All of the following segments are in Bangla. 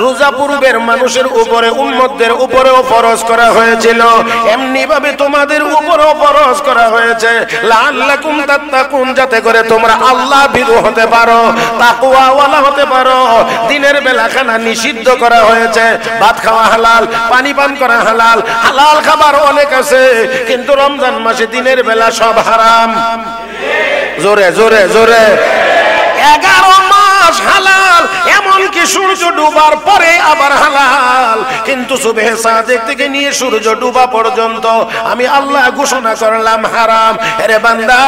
রোজা পূর্বের মানুষের উপরে, উম্মতদের উপরেও ফরজ করা হয়েছিল। এমনি ভাবে তোমাদের উপরেও ফরজ করা হয়েছে। লাআল্লাকুম তাত্তাকুন, যাতে করে তোমরা আল্লাহ ভীরু হতে পারো, তাকওয়াওয়ালা হতে পারো। দিনের বেলা খানা নিষিদ্ধ করা হয়েছে। ভাত খাওয়া হালাল, পানি পান করা হালাল হালাল খাবার অনেক আছে, কিন্তু রমজান মাসে দিনের বেলা সব হারাম। জোরে জোরে জোরে। এগারো মাস হালাল, এমনকি সূর্য ডুবার পরে আবার হালাল। কিন্তু সুবেহ সাদেক থেকে নিয়ে সূর্য ডুবা পর্যন্ত আমি আল্লাহ ঘোষণা করলাম, হারাম। আরে বান্দা,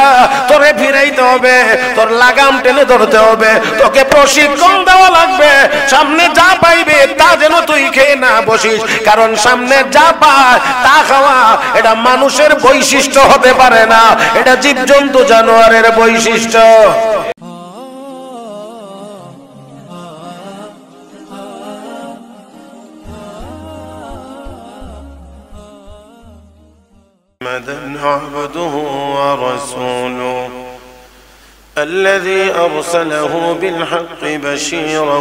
তোরে ফিরাইতে হবে, তোর লাগাম টেনে ধরতে হবে, তোকে প্রশিক্ষণ দেওয়া লাগবে। সামনে যা পাইবে তা যেন তুই খেয়ে না বসিস, কারণ সামনে যা পায় তা খাওয়া এটা মানুষের বৈশিষ্ট্য হতে পারে না, এটা জীবজন্তু জানোয়ারের বৈশিষ্ট্য। محمدا عبده ورسوله الذي أرسله بالحق بشيرا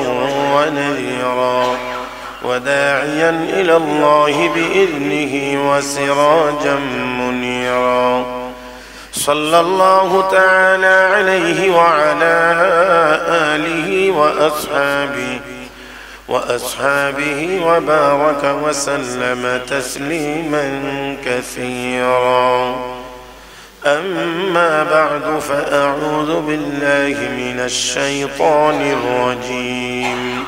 ونذيرا وداعيا إلى الله بإذنه وسراجا منيرا صلى الله تعالى عليه وعلى آله وأصحابه وأصحابه وبارك وسلم تسليما كثيرا. أما بعد فأعوذ بالله من الشيطان الرجيم.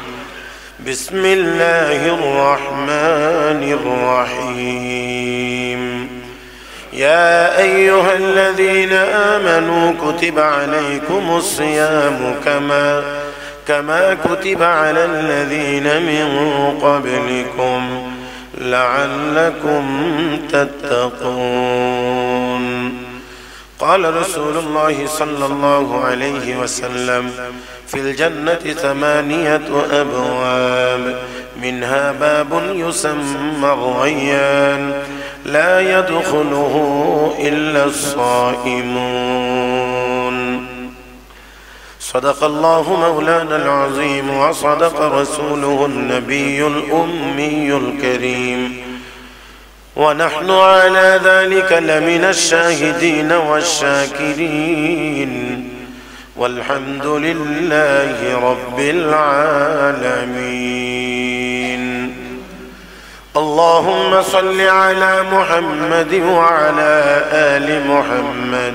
بسم الله الرحمن الرحيم. يا أيها الذين آمنوا كتب عليكم الصيام كما كما كتب على الذين من قبلكم لعلكم تتقون. قال رسول الله صلى الله عليه وسلم في الجنة ثمانية أبواب منها باب يسمى الريان لا يدخله إلا الصائمون. صدق الله مولانا العظيم وصدق رسوله النبي الأمي الكريم. ونحن على ذلك لمن الشاهدين والشاكرين. والحمد لله رب العالمين. اللهم صل على محمد وعلى آل محمد.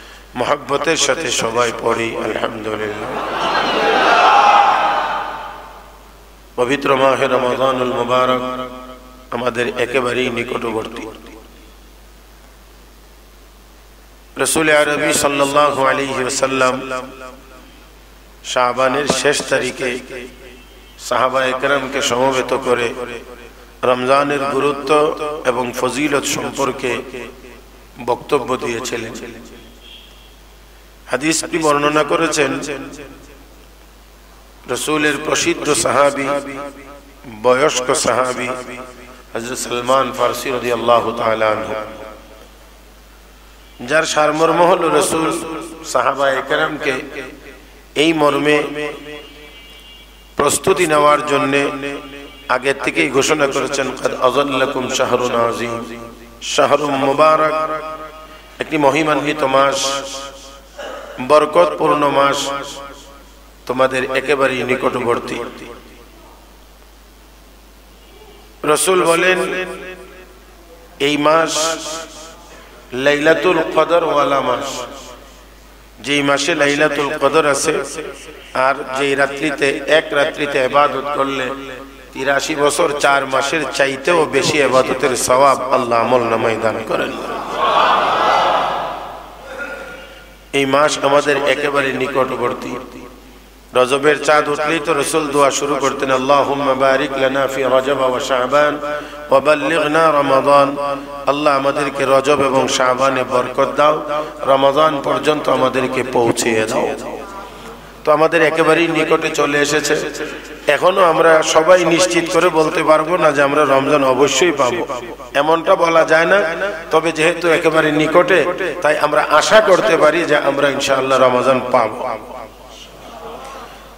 মহাব্বতের সাথে সবাই পড়ি, আলহামদুলিল্লাহ। পবিত্র মাহে রমাদানুল মুবারক আমাদের একেবারেই নিকটবর্তী। রসুল আরবি সাল্লাহ আলী ওসাল্লাম শাহবানের শেষ তারিখে সাহাবা একরামকে সমবেত করে রমজানের গুরুত্ব এবং ফজিলত সম্পর্কে বক্তব্য দিয়েছিলেন। হাদিসটি বর্ণনা করেছেন। রসুলের প্রসিদ্ধ সাহাবি, বয়স্ক সাহাবি হজরত সলমান ফারসি রদি আল্লাহ যার সারমর্ম হল রসুল সাহাবা একরামকে এই মর্মে প্রস্তুতি নেওয়ার জন্য আগের থেকেই ঘোষণা করেছেন, কাদ আযাল্লাকুম শাহরুন আযীম। শাহরুম মুবারক, একটি মহিমান্বিত মাস। বরকতপূর্ণ মাস তোমাদের একেবারেই নিকটবর্তী। রসুল বলেন, এই মাস লাইলাতুল কদর ওয়ালা মাস। যেই মাসে লাইলাতুল কদর আছে, আর যেই রাত্রিতে, এক রাত্রিতে এবাদত করলে তিরাশি বছর চার মাসের চাইতেও বেশি এবাদতের সওয়াব আল্লাহ আমল নামাই দান করেন। এই মাস আমাদের একেবারে নিকটবর্তী। রজবের চাঁদ উঠলেই তো রসুল দোয়া শুরু করতেন, আল্লাহুম্মা বারিক লানা রজব ওয়া শাবান ওয়া বাল্লিগনা রমাদান। আল্লাহ আমাদেরকে রজব এবং শাহবানে বরকত দাও, রমাদান পর্যন্ত আমাদেরকে পৌঁছিয়ে দাও। তো আমাদের একেবারেই নিকটে চলে এসেছে। এখনও আমরা সবাই নিশ্চিত করে বলতে পারব না যে আমরা রমজান অবশ্যই পাব। এমনটা বলা যায় না, তবে যেহেতু একেবারে নিকটে, তাই আমরা আশা করতে পারি যে আমরা ইনশাআল্লাহ রমজান পাবো।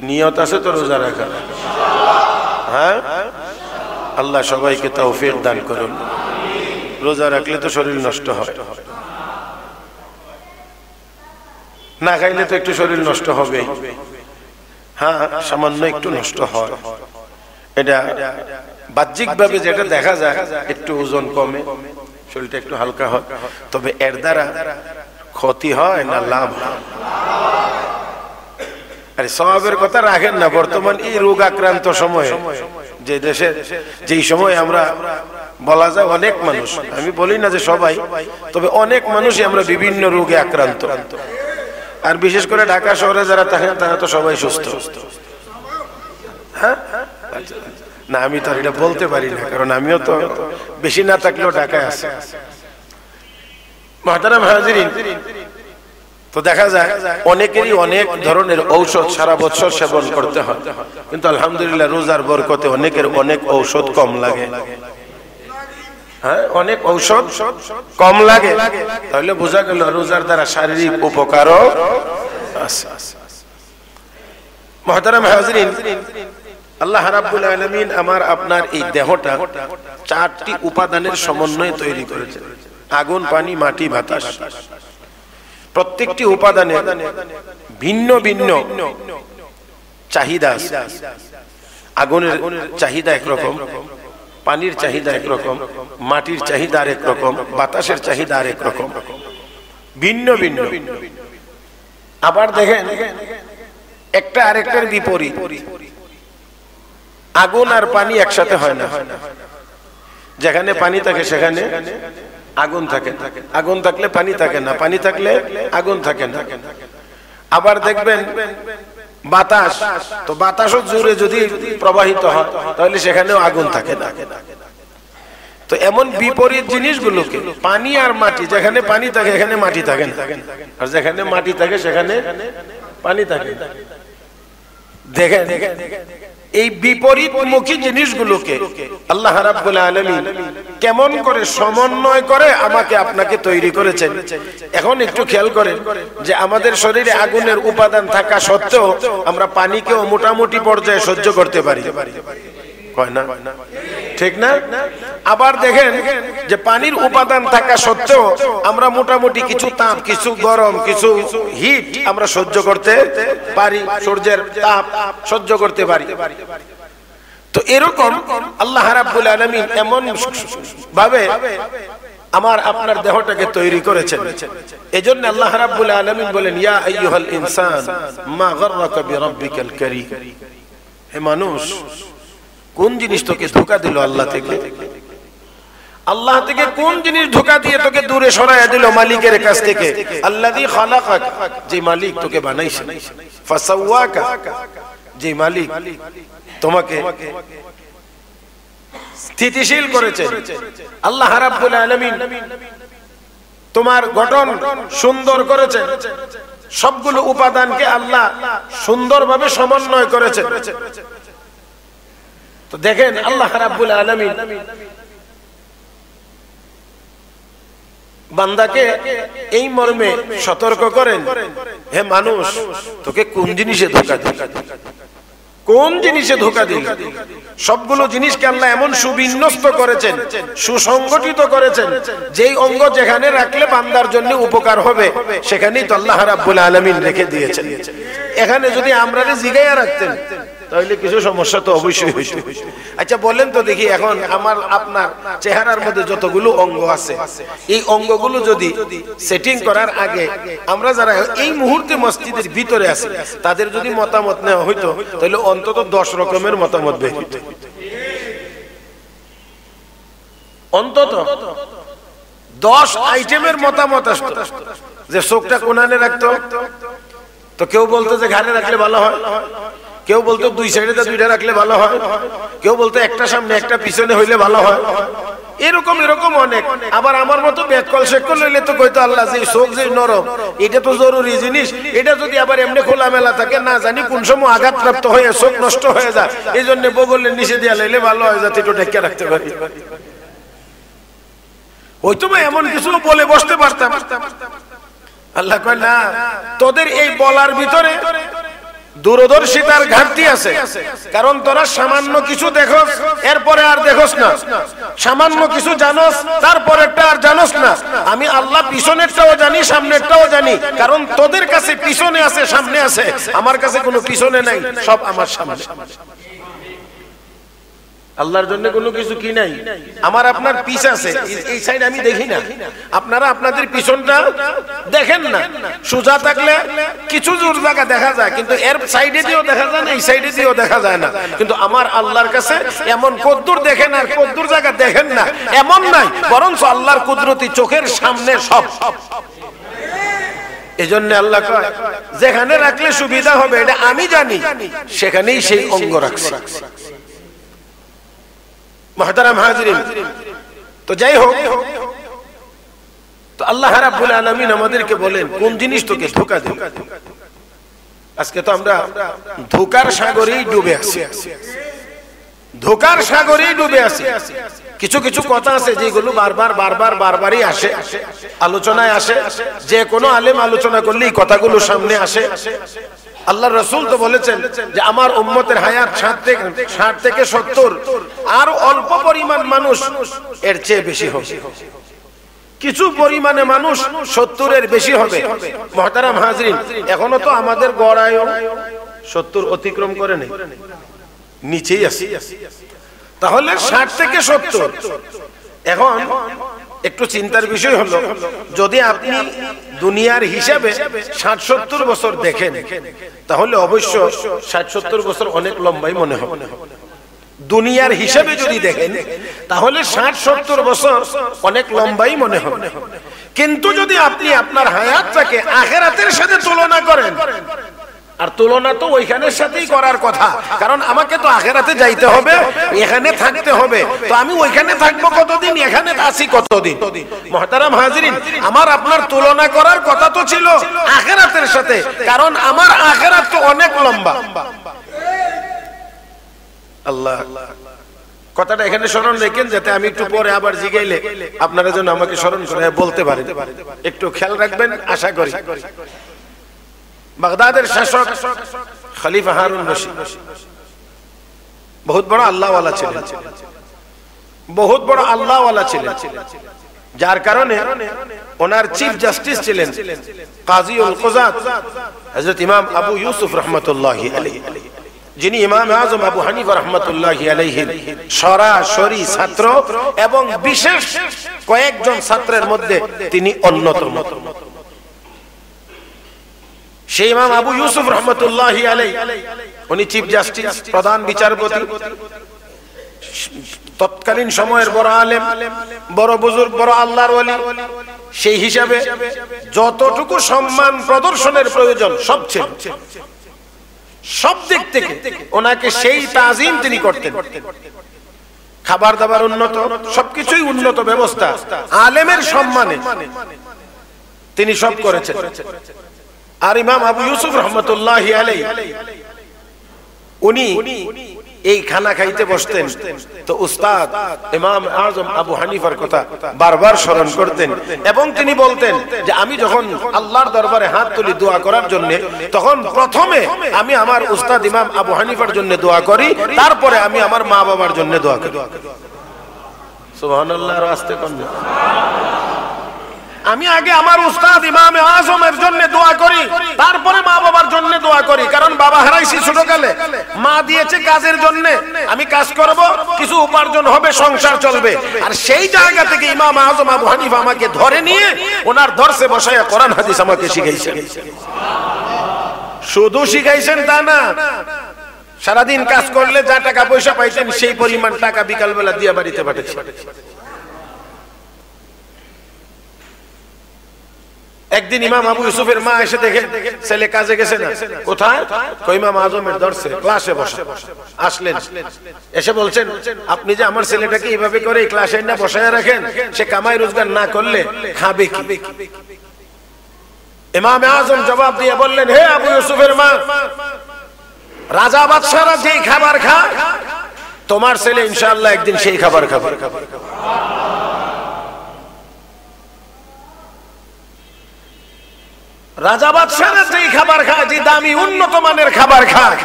নিয়ত আছে তো রোজা রাখা? হ্যাঁ? আল্লাহ সবাইকে তৌফিক দান করুন। রোজা রাখলে তো শরীর নষ্ট হয়। না খাইলে তো একটু শরীর নষ্ট হবে। হ্যাঁ সামান্য একটু নষ্ট হয়। এটা বাহ্যিক ভাবে যেটা দেখা যায়, একটু ওজন কমে, শরীরটা একটু হালকা হয়। তবে এর দ্বারা ক্ষতি হয় না লাভ আরে, স্বভাবের কথা রাখেন না। বর্তমান এই রোগ আক্রান্ত সময়ে যে দেশে, যেই সময় আমরা বলা যায় অনেক মানুষ, আমি বলি না যে সবাই, তবে অনেক মানুষই আমরা বিভিন্ন রোগে আক্রান্ত। আর বিশেষ করে ঢাকা শহরে যারা থাকেন, তারা তো সবাই সুস্থ। হ্যাঁ? না, আমি তো এটা বলতে পারি না, কারণ আমিও তো বেশি না থাকলেও ঢাকায় আছে। তো দেখা যায় অনেকেরই অনেক ধরনের ঔষধ সারা বছর সেবন করতে হয়। কিন্তু আলহামদুলিল্লাহ, রোজার বরকতে অনেকের অনেক ঔষধ কম লাগে। হ্যাঁ অনেক ঔষধ কম লাগে। তাহলে বোঝা গেল রোজার দ্বারা শারীরিক উপকারও আছে। মহতারাম আল্লাহ রাব্বুল আলামিন আমার আপনার এই দেহটা চারটি উপাদানের সমন্বয়ে তৈরি করেছে। আগুন, পানি, মাটি, বাতাস। প্রত্যেকটি উপাদানে ভিন্ন ভিন্ন চাহিদা আগুনের চাহিদা একরকম পানির চাহিদা একরকম, মাটির চাহিদা আরেক রকম বাতাসের চাহিদা আরেক রকম ভিন্ন ভিন্ন। আবার দেখেন, একটা আরেকটার বিপরীত। আগুন আর পানি একসাথে হয় না। যেখানে পানি থাকে সেখানে আগুন থাকে। আগুন থাকলে পানি থাকে না, পানি থাকলে আগুন থাকে না। আবার দেখবেন বাতাস। তো বাতাসও জুড়ে যদি প্রবাহিত হয়, তাহলে সেখানেও আগুন থাকে না। তো এমন বিপরীত জিনিসগুলোকে, পানি আর মাটি, যেখানে পানি থাকে এখানে মাটি থাকে না। আর যেখানে মাটি থাকে, সেখানে পানি থাকে। দেখেন। এই বিপরীতমুখী জিনিসগুলোকে আল্লাহ রাব্বুল আলামিন কেমন করে সমন্বয় করে আমাকে আপনাকে তৈরি করেছেন। এখন একটু খেয়াল করেন যে আমাদের শরীরে আগুনের উপাদান থাকা সত্ত্বেও আমরা পানিকেও মোটামুটি পর্যায়ে সহ্য করতে পারি। কয় না? ঠিক না? আবার দেখেন যে পানির উপাদান থাকা সত্ত্বেও আমরা মোটামুটি কিছু তাপ, কিছু গরম, কিছু হিট আমরা সহ্য করতে পারি, সূর্যের তাপ সহ্য করতে পারি। তো এরকম আল্লাহ রাব্বুল আলামিন এমন ভাবে আমার, আপনার দেহটাকে তৈরি করেছেন। এজন্য আল্লাহ রাব্বুল আলামিন বলেন, ইয়া আইয়ুহাল ইনসান, মা গররাকা বিরাব্বিকাল কারীম। হে মানুষ কোন জিনিস তোকে ধোকা দিল আল্লাহ থেকে? আল্লাহ থেকে কোন জিনিস ধোকা দিয়ে তোকে দূরে সরাইয়া দিল মালিকের কাছ থেকে? খালাকাক, যে মালিক তোকে বানাইছে। যে মালিক তোমাকে স্থিতিশীল করেছে। আল্লাহ রাব্বুল আলামিন তোমার গঠন সুন্দর করেছে। সবগুলো উপাদানকে আল্লাহ সুন্দরভাবে সমন্বয় করেছে। তো দেখেন আল্লাহ রাব্বুল আলামিন বান্দাকে এই মর্মে সতর্ক করেন, হে মানুষ, তোকে কোন জিনিসে ধোকা দেয় কোন জিনিসে ধোকা দিল সবগুলো জিনিসকে আল্লাহ এমন সুবিন্যস্ত করেছেন, সুসংগঠিত করেছেন, যেই অঙ্গ যেখানে রাখলে বান্দার জন্য উপকার হবে, সেখানেই তো আল্লাহ রাব্বুল আলামিন রেখে দিয়েছেন। এখানে যদি আমরা জিগাইয়া রাখতেন তাহলে কিছু সমস্যা তো অবশ্যই হইতো আচ্ছা বলেন তো দেখি এখন আমার, আপনার চেহারার মধ্যে যতগুলো অঙ্গ আছে, এই অঙ্গগুলো যদি সেটিং করার আগে আমরা যারা এই মুহূর্তে মসজিদের ভিতরে আছি, তাদের যদি মতামত নেওয়া হইতো, তাহলে অন্তত দশ রকমের মতামত বের হইতো। অন্তত দশ আইটেমের মতামত আসতো। যে চোখটা কোনানে রাখতো, তো কেউ বলতো যে ঘাড়ে রাখলে ভালো হয়। কেউ বলতো দুই সাইডে দুইটা রাখলে ভালো হয়। কেউ বলতো একটা সামনে, একটা পিছনে হইলে ভালো হয়। এরকম এরকম অনেক। আবার আমার মতো ব্যাকল সেকল হইলে তো কইতো আল্লাহ যে চোখ যে নরম। এটা তো জরুরি জিনিস। এটা যদি আবার এমনি খোলা মেলা থাকে, না জানি কোন সময় আঘাতপ্রাপ্ত হয়ে চোখ নষ্ট হয়ে যায়। এই জন্য বগলের নিচে দিয়া লাইলে ভালো হয়, যাতে একটু ঢেকে রাখতে পারি। হয়তো এমন কিছু বলে বসতে পারতাম। আল্লাহ কয়, না, তোদের এই বলার ভিতরে দূরদর্শিতার ঘাটতি আছে। কারণ তোরা সামান্য কিছু দেখোস, এরপরে আর দেখোস না। সামান্য কিছু জানোস, তারপরেরটা আর জানোস না। আমি আল্লাহ পিছনেরটাও জানি, সামনেরটাও জানি। কারণ তোদের কাছে পিছনে আছে, সামনে আছে। আমার কাছে কোনো পিছনে নাই, সব আমার সামনে। আল্লাহর জন্য কোনো কিছু কি নাই? আমার আপনার পিছ আছে। এই সাইড আমি দেখি না। আপনারা আপনাদের পিছনটা দেখেন না। সোজা থাকলে কিছু জোর জায়গা দেখা যায়, কিন্তু এর সাইডে দিয়েও দেখা যায় না, এই সাইডে দিয়েও দেখা যায় না। কিন্তু আমার আল্লাহর কাছে এমন কদ্দুর দেখেন আর কদ্দুর জায়গা দেখেন না। এমন নাই, বরঞ্চ আল্লাহর কুদরতি চোখের সামনে সব। এজন্য আল্লাহ কয়, যেখানে রাখলে সুবিধা হবে, এটা আমি জানি, সেখানেই সেই অঙ্গ রাখছে। মহতারাম হাজরিন। তো যাই হোক, তো আল্লাহ রাব্বুল আলামিন আমাদেরকে বলেন, কোন জিনিস তোকে ধোকা দেবে? আজকে তো আমরা ধোকার সাগরেই ডুবে আছি। ধোকার সাগরেই ডুবে আছি। কিছু কিছু কথা আছে যেগুলো বারবার বারবার, বারবারই আসে। আলোচনায় আসে। যে কোনো আলেম আলোচনা করলে এই কথাগুলো সামনে আসে। আল্লাহ রসুল তো বলেছেন যে আমার উম্মতের হায়াত ষাট থেকে ষাট থেকে সত্তর। আর অল্প পরিমাণ মানুষ এর চেয়ে বেশি হবে। কিছু পরিমাণে মানুষ সত্তরের বেশি হবে। মহতারাম হাজরিন, এখনও তো আমাদের গড়ায় সত্তর অতিক্রম করে নেই। নিচেই আছে। তাহলে ষাট থেকে সত্তর। এখন একটু চিন্তার বিষয় হলো, যদি আপনি দুনিয়ার হিসাবে ষাট সত্তর বছর দেখেন, তাহলে অবশ্য ষাট সত্তর বছর অনেক লম্বাই মনে হবে। দুনিয়ার হিসাবে যদি দেখেন, তাহলে ষাট সত্তর বছর অনেক লম্বাই মনে হবে। কিন্তু যদি আপনি আপনার হায়াতটাকে আখেরাতের সাথে তুলনা করেন আর তুলনা তো ওইখানের সাথেই করার কথা। কারণ আমাকে তো আখেরাতে যাইতে হবে, এখানে থাকতে হবে। তো আমি ওইখানে থাকব কতদিন, এখানে আছি কতদিন? মহতারাম হাজিরিন, আমার আপনার তুলনা করার কথা তো ছিল আখেরাতের সাথে। কারণ আমার আখেরাত তো অনেক লম্বা। আল্লাহ, কথাটা এখানে স্মরণ রেখেন যাতে আমি একটু পরে আবার জিগাইলে আপনারা যেন আমাকে স্মরণ করে বলতে পারেন। একটু খেয়াল রাখবেন, আশা করি। বাগদাদের শাসক খলিফা হারুন রশিদ। বহুত বড় আল্লাহওয়ালা ছিলেন। বহুত বড় আল্লাহওয়ালা ছিলেন। যার কারণে ওনার চিফ জাস্টিস ছিলেন কাজী উল কোজাত, হযরত ইমাম আবু ইউসুফ রাহমাতুল্লাহি আলাইহি। যিনি ইমাম আজম আবু হানিফা রহমতুল্লাহি আলাইহি সরাসরি ছাত্র এবং বিশেষ কয়েকজন ছাত্রের মধ্যে তিনি অন্যতম। সেই ইমাম আবু ইউসুফ রহমতুল্লাহ আলাই উনি চিফ জাস্টিস প্রধান বিচারপতি। তৎকালীন সময়ের বড় আলেম, বড় বুজুর্গ, বড় আল্লাহর সেই হিসাবে যতটুকু সম্মান প্রদর্শনের প্রয়োজন, সবচেয়ে। সব দিক থেকে ওনাকে সেই তাজিম তিনি করতেন। খাবার দাবার উন্নত, সবকিছুই উন্নত ব্যবস্থা। আলেমের সম্মানে তিনি সব করেছেন। আর ইমাম আবু ইউসুফ রহমতুল্লাহ আলাই উনি এই খানা খাইতে বসতেন। তো উস্তাদ ইমাম আজম আবু হানিফার কথা বারবার স্মরণ করতেন এবং তিনি বলতেন যে আমি যখন আল্লাহর দরবারে হাত তুলি দোয়া করার জন্য, তখন প্রথমে আমি আমার উস্তাদ ইমাম আবু হানিফার জন্য দোয়া করি, তারপরে আমি আমার মা বাবার জন্য দোয়া করি। সুবহানাল্লাহ আস্তে কোন আমি আগে আমার উস্তাদ ইমামে আজমের জন্য দোয়া করি, তারপরে মা বাবার জন্য দোয়া করি, কারণ বাবা হারাইছি ছোটকালে। মা দিয়েছে কাজের জন্য, আমি কাজ করব, কিছু উপার্জন হবে, সংসার চলবে। আর সেই জায়গা থেকে ইমাম আজম আবু হানিফা আমাকে ধরে নিয়ে, ওনার ধরছে বসায় কোরআন হাদিস আমাকে শিখাইছেন শুধু শিখাইছেন তা না, সারাদিন কাজ করলে যা টাকা পয়সা পাইছেন সেই পরিমাণ টাকা বিকালবেলা দিয়ে বাড়িতে পাঠাচ্ছেন একদিন ইমাম আবু ইউসুফের মা এসে দেখে ছেলে কাজে গেছে না। কোথায়? ইমাম আজমের দর্শে ক্লাসে বসে। আসলেন। এসে বলছেন আপনি যে আমার ছেলেটাকে এইভাবে করে ক্লাসে না বসায় রাখেন সে কামাই রোজগার না করলে খাবে কি? ইমাম আজম জবাব দিয়ে বললেন হে আবু ইউসুফের মা রাজা বাদশারা যেই খাবার খা তোমার ছেলে ইনশাআল্লাহ একদিন সেই খাবার খাবে। রাজা বাদশারা যেই খাবার খায় যে দামি উন্নত মানের খাবার খায়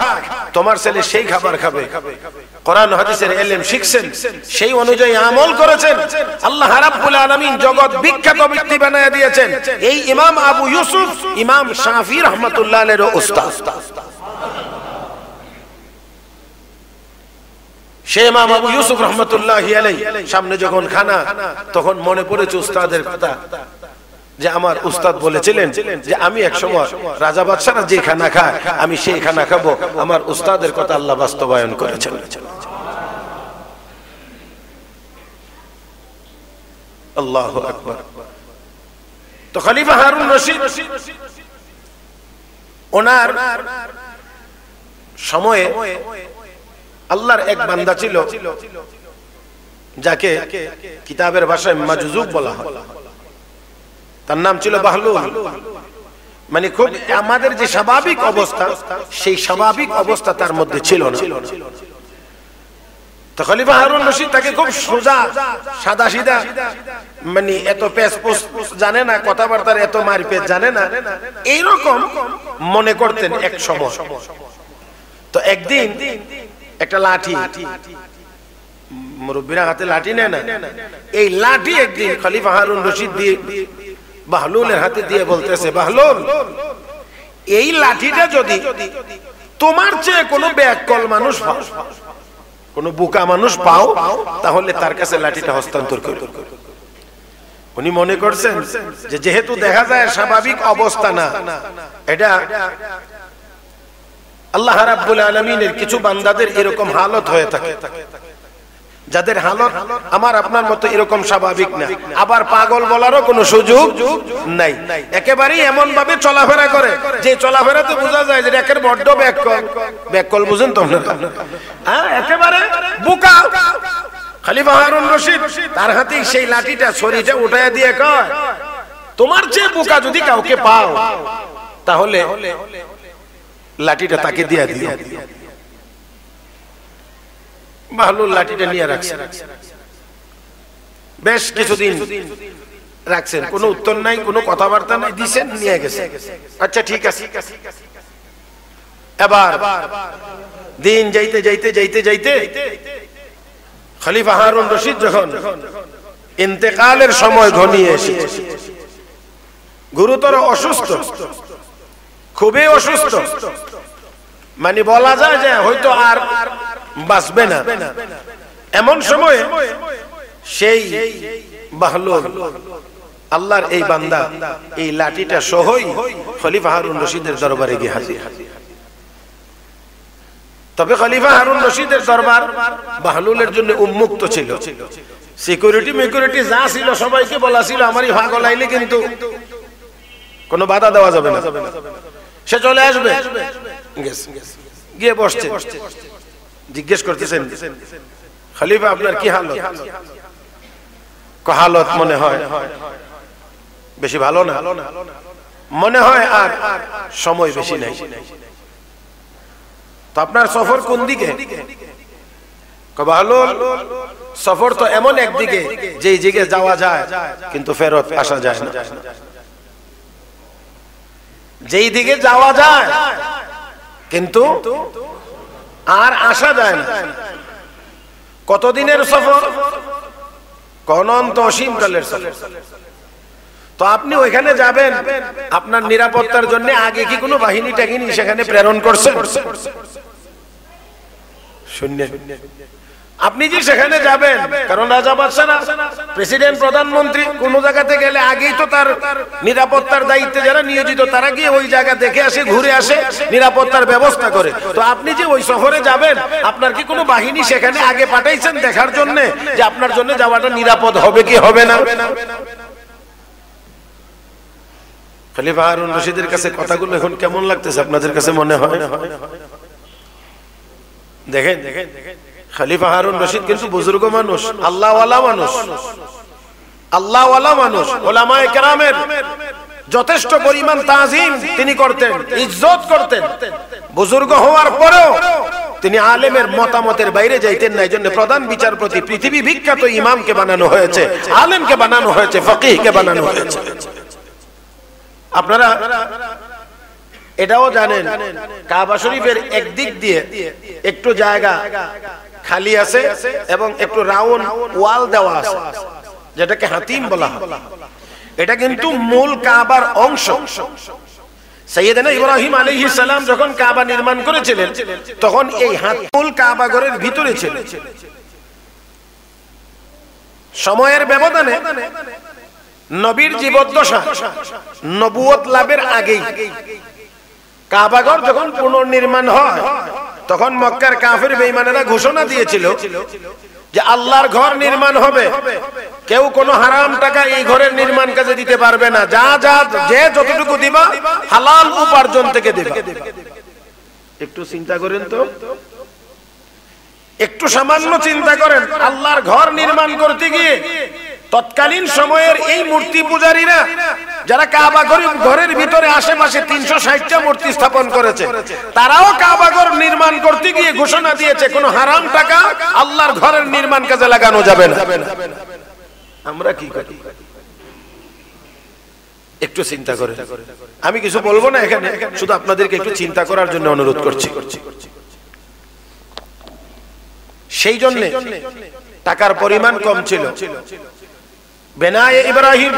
তোমার ছেলে সেই খাবার খাবে। কোরআন হাদিসের এলেম শিখছেন সেই অনুযায়ী আমল করেছেন। আল্লাহ রাব্বুল আলামিন জগৎ বিখ্যাত ব্যক্তি বানায় দিয়েছেন। এই ইমাম আবু ইউসুফ ইমাম শাফি রহমাতুল্লাহ আলাইহির উস্তাদ। সে ইমাম আবু ইউসুফ রহমতুল্লাহ সামনে যখন খানা তখন মনে পড়েছে উস্তাদের কথা। যে আমার উস্তাদ বলেছিলেন যে আমি এক সময় রাজা বাদশারা যে খানা খায় আমি সেই খানা খাব। আমার উস্তাদের কথা আল্লাহ বাস্তবায়ন করেছেন। আল্লাহ আকবর। তো খলিফা হারুন রশিদ ওনার সময়ে আল্লাহর এক বান্দা ছিল যাকে কিতাবের ভাষায় মাজুজুব বলা হয়। তার নাম ছিল বাহলুল। মানে খুব আমাদের যে স্বাভাবিক অবস্থা সেই স্বাভাবিক অবস্থা তার মধ্যে ছিল না। তো খলিফা হারুন রশিদ তাকে খুব সোজা সাদা সিধা মানে এত পেস জানে না কথাবার্তার এত মারপেট জানে না এইরকম মনে করতেন এক সময়। তো একদিন একটা লাঠি মুরব্বীরা হাতে লাঠি নেয় না এই লাঠি একদিন খলিফা হারুন রশিদ দিয়ে বাহলুলের হাতে দিয়ে বলতেছে, বাহলুল, এই লাঠিটা যদি তোমার চেয়ে কোনো ব্যাককল মানুষ পাও, কোন বুকা মানুষ পাও, তাহলে তার কাছে লাঠিটা হস্তান্তর করো। উনি মনে করছেন যে যেহেতু দেখা যায় স্বাভাবিক অবস্থা না, এটা আল্লাহ রাব্বুল আলামিনের কিছু বান্দাদের এরকম হালত হয়ে থাকে। যাদের হালত আমার আপনার মতো এরকম স্বাভাবিক না। আবার পাগল বলারও কোনো সুযোগ নাই। একেবারেই এমন ভাবে চলাফেরা করে, যে চলাফেরাতে বোঝা যায় যে একের বড্ড ব্যাককল ব্যাককল বুঝেন তো হ্যাঁ একেবারে বোকা। খালিফা হারুন রশিদ, তার হাতে সেই লাঠিটা ছড়িটা উঠাইয়া দিয়ে কয়, তোমার চেয়ে বোকা যদি কাউকে পাও, তাহলে লাঠিটা তাকে দিয়া দিও। মাহলুল লাঠিটা নিয়ে রাখছেন বেশ কিছুদিন রাখছেন। কোনো উত্তর নাই, কোনো কথাবার্তা নাই, দিছেন, নিয়ে গেছে আচ্ছা ঠিক আছে। এবার দিন যাইতে যাইতে যাইতে যাইতে খলিফা হারুন রশিদ যখন ইন্তেকালের সময় ঘনিয়ে এসেছে গুরুতর অসুস্থ, খুবই অসুস্থ মানে বলা যায় যে হয়তো আর বাঁচবে না। এমন সময় সেই বাহলুল আল্লাহর এই বান্দা, এই লাঠিটা সহই খলিফা হারুন রশিদের দরবারে গিয়ে হাজির। তবে খলিফা হারুন রশিদের দরবার বাহলুলের জন্য উন্মুক্ত ছিল। সিকিউরিটি মিকিউরিটি যা ছিল সবাইকে বলা ছিল, আমারই ভাগ লাইলে কিন্তু কোনো বাধা দেওয়া যাবে না। সে চলে আসবে। গিয়ে বসছে। জিজ্ঞেস করতেছেন, খলিফা, আপনার কি হালত? হালত মনে হয়, বেশি ভালো না? মনে হয় আর সময় বেশি নেই। তো আপনার সফর কোন দিকে? সফর তো এমন একদিকে যে দিকে যাওয়া যায়, কিন্তু ফেরত আসা যায় না। যেই দিকে যাওয়া যায়, কিন্তু আর আসা যায় না। কতদিনের সফর? অনন্ত অসীমকালের সফর। তো আপনি ওইখানে যাবেন, আপনার নিরাপত্তার জন্য আগে কি কোনো বাহিনী টাহিনী সেখানে প্রেরণ করছেন? শূন্য আপনি যে সেখানে যাবেন, কারণ রাজা বাদশারা প্রেসিডেন্ট, প্রধানমন্ত্রী, কোন জায়গাতে গেলে আগেই তো তার নিরাপত্তার দায়িত্বে যারা নিয়োজিত, তারা গিয়ে ওই জায়গা দেখে আসে, ঘুরে আসে, নিরাপত্তার ব্যবস্থা করে। তো আপনি যে ওই শহরে যাবেন, আপনার কি কোনো বাহিনী সেখানে আগে পাঠাইছেন দেখার জন্য, যে আপনার জন্য যাওয়াটা নিরাপদ হবে কি হবে না? খলিফা হারুন রশিদের কাছে কথাগুলো এখন কেমন লাগতেছে আপনাদের কাছে মনে হয়? দেখেন। খলিফা হারুন রশিদ কিন্তু বুজুর্গ মানুষ, আল্লাহওয়ালা মানুষ। আল্লাহওয়ালা মানুষ, ওলামায়ে কেরামের যথেষ্ট পরিমাণ তাজিম তিনি করতেন, ইজ্জত করতেন। বুজুর্গ হওয়ার পরেও তিনি আলেমের মতামতের বাইরে যাইতেন না এই জন্য প্রধান বিচারপতি, পৃথিবী বিখ্যাত ইমামকে বানানো হয়েছে, আলেমকে বানানো হয়েছে, ফকিহকে বানানো হয়েছে। আপনারা এটাও জানেন, কাবা শরীফের একদিক দিয়ে একটু জায়গা খালি আছে এবং একটু রাউন্ড ওয়াল দেওয়া আছে, যেটাকে হাতিম বলা হয়। এটা কিন্তু মূল কাবার অংশ। সৈয়দনা ইব্রাহিম আলাইহিস সালাম যখন কাবা নির্মাণ করেছিলেন, তখন এই হাত মূল কাবা ঘরের ভিতরে ছিল। সময়ের ব্যবধানে নবীর জীবদ্দশা নবুয়ত লাভের আগেই কাবাগর যখন পুনর্নির্মাণ হয় তখন মক্কার কাফের বেঈমানেরা ঘোষণা দিয়েছিল যে আল্লাহর ঘর নির্মাণ হবে। কেউ কোনো হারাম টাকা এই ঘরের নির্মাণ কাজে দিতে পারবে না। যা যা, যে যতটুকু দিবা, হালাল উপার্জন থেকে দিবা। একটু চিন্তা করেন তো। একটু সামান্য চিন্তা করেন। আল্লাহর ঘর নির্মাণ করতে গিয়ে তৎকালীন সময়ের এই মূর্তি পূজারীরা যারা কাবা ঘরের ভিতরে আশেপাশে তিনশো ষাটটা মূর্তি স্থাপন করেছে। তারাও কাবা ঘর নির্মাণ করতে গিয়ে ঘোষণা দিয়েছে কোন হারাম টাকা আল্লাহর ঘরের নির্মাণ কাজে লাগানো যাবে না। আমরা কি করি? একটু চিন্তা করে আমি কিছু বলব না এখানে শুধু আপনাদেরকে একটু চিন্তা করার জন্য অনুরোধ করছি। সেই জন্য টাকার পরিমাণ কম ছিল। বেনায় ইব্রাহিম।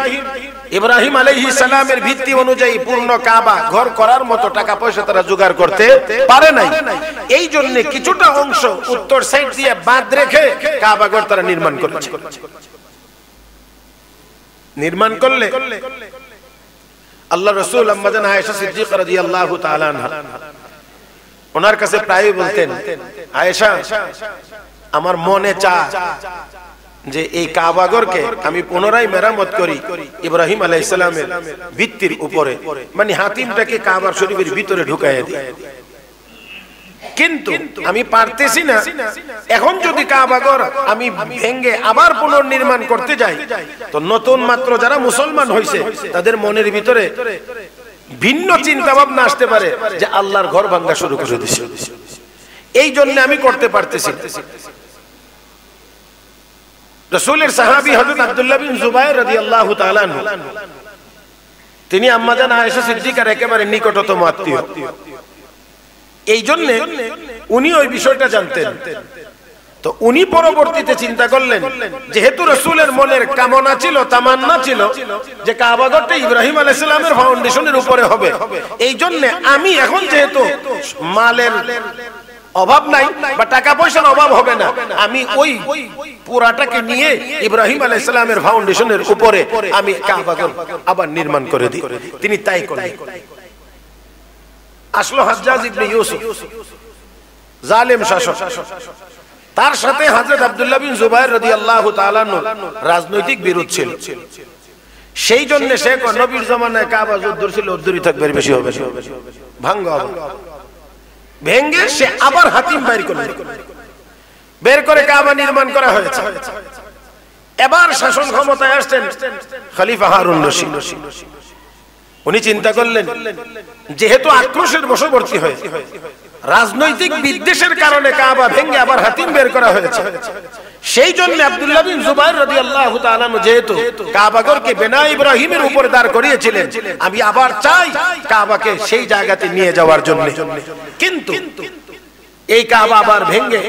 ইব্রাহিম আলাইহিস সালামের ভিত্তি অনুযায়ী পূর্ণ কাবা ঘর করার মতো টাকা পয়সা তারা জোগাড় করতে পারে নাই। এই জন্য কিছুটা অংশ উত্তর সাইড দিয়ে বাদ রেখে কাবা ঘর তারা নির্মাণ করেছে। নির্মাণ করলে আল্লাহ রসুল আম্মাজান আয়েশা সিদ্দিক রাদিয়াল্লাহু তাআলা ওনার কাছে প্রায় বলতেন, আয়েশা, আমার মনে চা যে এই কাবাগরকে আমি পুনরায় মেরামত করি ইব্রাহিম আলাই ইসলামের ভিত্তির উপরে। মানে হাতিমটাকে কাবার শরীফের ভিতরে ঢুকাইয়া দিই। কিন্তু আমি পারতেছি না। এখন যদি কাবাগর আমি ভেঙ্গে আবার পুনর্নির্মাণ করতে যাই, তো নতুন মাত্র যারা মুসলমান হয়েছে তাদের মনের ভিতরে ভিন্ন চিন্তা ভাবনা আসতে পারে যে আল্লাহর ঘর ভাঙ্গা শুরু করে দিছে। এই জন্য আমি করতে পারতেছি রসুলের সাহাবি হযরত আব্দুল্লাহ বিন জুবাইর রাদিয়াল্লাহু তাআলা তিনি আম্মাজান আয়েশা সিদ্দিকার একেবারে নিকটতম আত্মীয়। এই জন্য উনি ওই বিষয়টা জানতেন। তো উনি পরবর্তীতে চিন্তা করলেন, যেহেতু রসুলের মনের কামনা ছিল, তামান্না ছিল, যে কাবাগরটা ইব্রাহিম আলাইসালামের ফাউন্ডেশনের উপরে হবে। এই জন্য আমি এখন যেহেতু মালের অভাব নাই, বা টাকা পয়সার অভাব হবে না। আমি ওই পুরাটাকে নিয়ে ইব্রাহিম আলাইহিস সালামের ফাউন্ডেশনের উপরে আমি আবার নির্মাণ করে দিই। তিনি তাই করলেন। আসলো ইবনে ইউসুফ, জালেম শাসক। তার সাথে হযরত আব্দুল্লাহ বিন জুবাইর রাদিয়াল্লাহু রাজনৈতিক বিরোধ ছিল। সেই জন্য সে নবীর জামানায় কাবা যুদ্ধ ছিল উদ্দুরি থাকবে, বেশি হবে। ভাঙ্গ হবে। ভেঙ্গে সে আবার হাতিম বের করল। বের করে কাবা নির্মাণ করা হয়েছে। এবার শাসন ক্ষমতায় আসছেন খলিফা হারুন রশিদ। উনি চিন্তা করলেন, যেহেতু আক্রোশের বশবর্তী হয়ে রাজনৈতিক বিদ্বেষের কারণে কাবা ভেঙে আবার হাতিম বের করা হয়েছে। সেই জন্য আব্দুল্লাহ বিন জুবাইর রাদিয়াল্লাহু তাআলা যেহেতু কাবাগরকে বেনা ইব্রাহিমের উপর দাঁড় করিয়েছিলেন, আমি আবার চাই কাবাকে সেই জায়গাতে নিয়ে যাওয়ার জন্য। কিন্তু এই কাবা আবার ভেঙে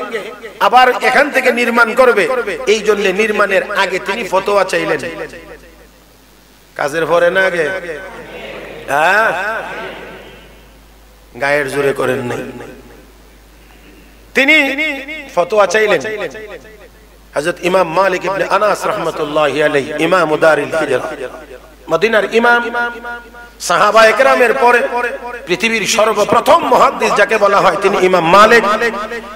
আবার এখান থেকে নির্মাণ করবে, এই জন্য নির্মাণের আগে তিনি ফতোয়া চাইলেন। কাজের পরে না আগে? হ্যাঁ। গায়ের জোরে করেন নাই। তিনি ফতোয়া চাইলেন। হযরত ইমাম মালিক ইবনে আনাস রাহমাতুল্লাহি আলাইহি, ইমাম দারিল হিজরা। মদিনার ইমাম সাহাবা একরামের পরে পৃথিবীর সর্বপ্রথম মুহাদ্দিস যাকে বলা হয় তিনি ইমাম মালিক।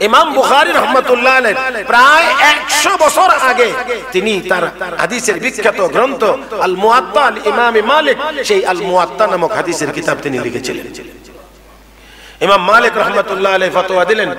ইমাম বুখারী রাহমাতুল্লাহ আলাইহি প্রায় 100 বছর আগে তিনি তার হাদিসের বিখ্যাত গ্রন্থ আল মুয়াত্তা আল ইমাম মালিক, সেই আল মুয়াত্তা নামক হাদিসের কিতাব তিনি লিখেছিলেন। ইমাম মালিক রহমতুল্লাহ আলাই ফতোয়া দিলেন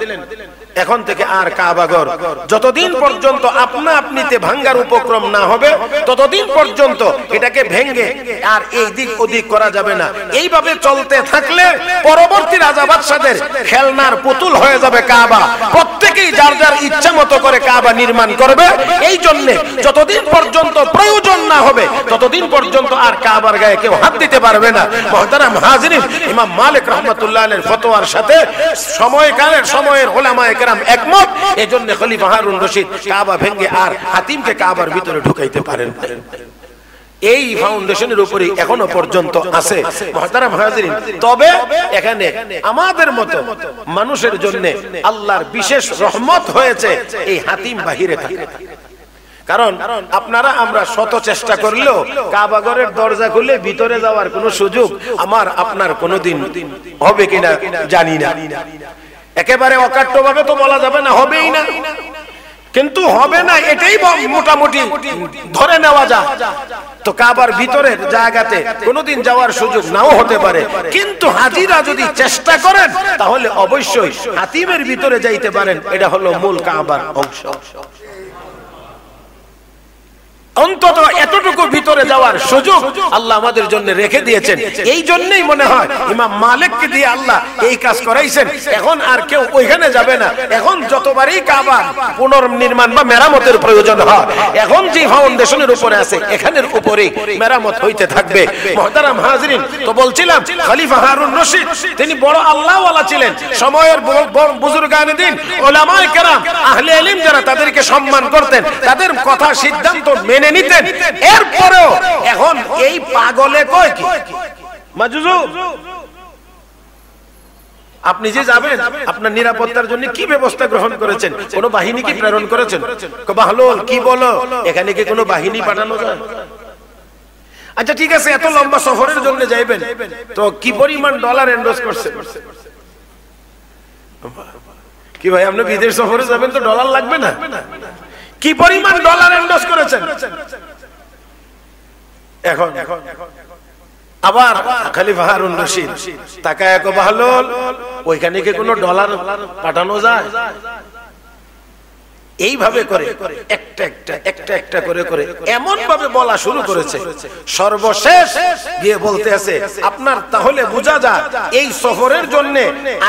এখন থেকে আর কাবাগর যতদিন পর্যন্ত আপনা আপনিতে ভাঙ্গার উপক্রম না হবে, ততদিন পর্যন্ত এটাকে ভেঙ্গে আর এই দিক ওদিক করা যাবে না। এইভাবে চলতে থাকলে পরবর্তী রাজা বাদশাদের খেলনার পুতুল হয়ে যাবে কাবা। প্রত্যেকেই যার যার ইচ্ছা মতো করে কাবা নির্মাণ করবে। এই জন্য যতদিন পর্যন্ত প্রয়োজন না হবে, ততদিন পর্যন্ত আর কাবার গায়ে কেউ হাত দিতে পারবে না। মহতারাম হাজিরিন, ইমাম মালিক রহমতুল্লাহ ফতোয়ার সাথে সময়কালের, সময়ের ওলামায়ে কেরাম একমত। এজন্য খলিফা হারুন রশিদ কাবা ভেঙে আর হাতিমকে কাবার ভিতরে ঢুকাইতে পারেন। এই ফাউন্ডেশনের উপরে এখনও পর্যন্ত আছে। মহতারাম হাজিরিন, তবে এখানে আমাদের মতো মানুষের জন্য আল্লাহর বিশেষ রহমত হয়েছে এই হাতিম বাহিরে থাকে। কারণ আপনারা আমরা শত চেষ্টা করলেও কাবাগরের দরজা খুলে ভিতরে যাওয়ার কোনো সুযোগ আমার আপনার কোনোদিন হবে কিনা জানি না। একেবারে অকাট্য ভাবে তো বলা যাবে না, হবেই না। কিন্তু হবে না, এটাই মোটামুটি ধরে নেওয়া যায় তো কাবার ভিতরের জায়গাতে কোনোদিন যাওয়ার সুযোগ নাও হতে পারে। কিন্তু হাজিরা যদি চেষ্টা করেন, তাহলে অবশ্যই হাতিমের ভিতরে যাইতে পারেন। এটা হলো মূল কাবার অংশ। অন্তত এতটুকু ভিতরে যাওয়ার সুযোগ আল্লাহ আমাদের জন্য রেখে দিয়েছেন। এই জন্যই মনে হয় ইমাম মালিককে দিয়ে আল্লাহ এই কাজ করাইছেন। এখন আর কেউ ওইখানে যাবে না। এখন যতবারই কাবা পুনর্নির্মাণ বা মেরামতের প্রয়োজন হয়, এখন যে ফাউন্ডেশনের উপরে আছে, এখানের উপরে মেরামত হইতে থাকবে। মহতারাম হাজরিন, তো বলছিলাম, খলিফা হারুন রশিদ, তিনি বড় আল্লাহওয়ালা ছিলেন। সময়ের বুজুর্গানে দিন, ওলামায় কেরাম, আহলে ইলম যারা তাদেরকে সম্মান করতেন, তাদের কথা সিদ্ধান্ত মেনে মেনে নিতেন। এরপরেও এখন এই পাগলে কয় কি? মাজুজু আপনি যে যাবেন, আপনার নিরাপত্তার জন্য কি ব্যবস্থা গ্রহণ করেছেন? কোন বাহিনী কি প্রেরণ করেছেন? ভালো কি বলো? এখানে কি কোনো বাহিনী পাঠানো যায়? আচ্ছা ঠিক আছে, এত লম্বা সফরের জন্য যাইবেন। তো কি পরিমাণ ডলার এন্ডোজ করছে কি ভাই, আপনি বিদেশ সফরে যাবেন তো ডলার লাগবে না? কি পরিমাণ ডলার এন্ডোস করেছেন? এখন আবার খালিফা হারুন রশিদ তাকায় এক ভালো ওইখানে কি কোনো ডলার পাঠানো যায়? এইভাবে করে একটা একটা একটা একটা করে করে এমন ভাবে বলা শুরু করেছে। সর্বশেষ গিয়ে বলতে আছে আপনার তাহলে বোঝা যায় এই সফরের জন্য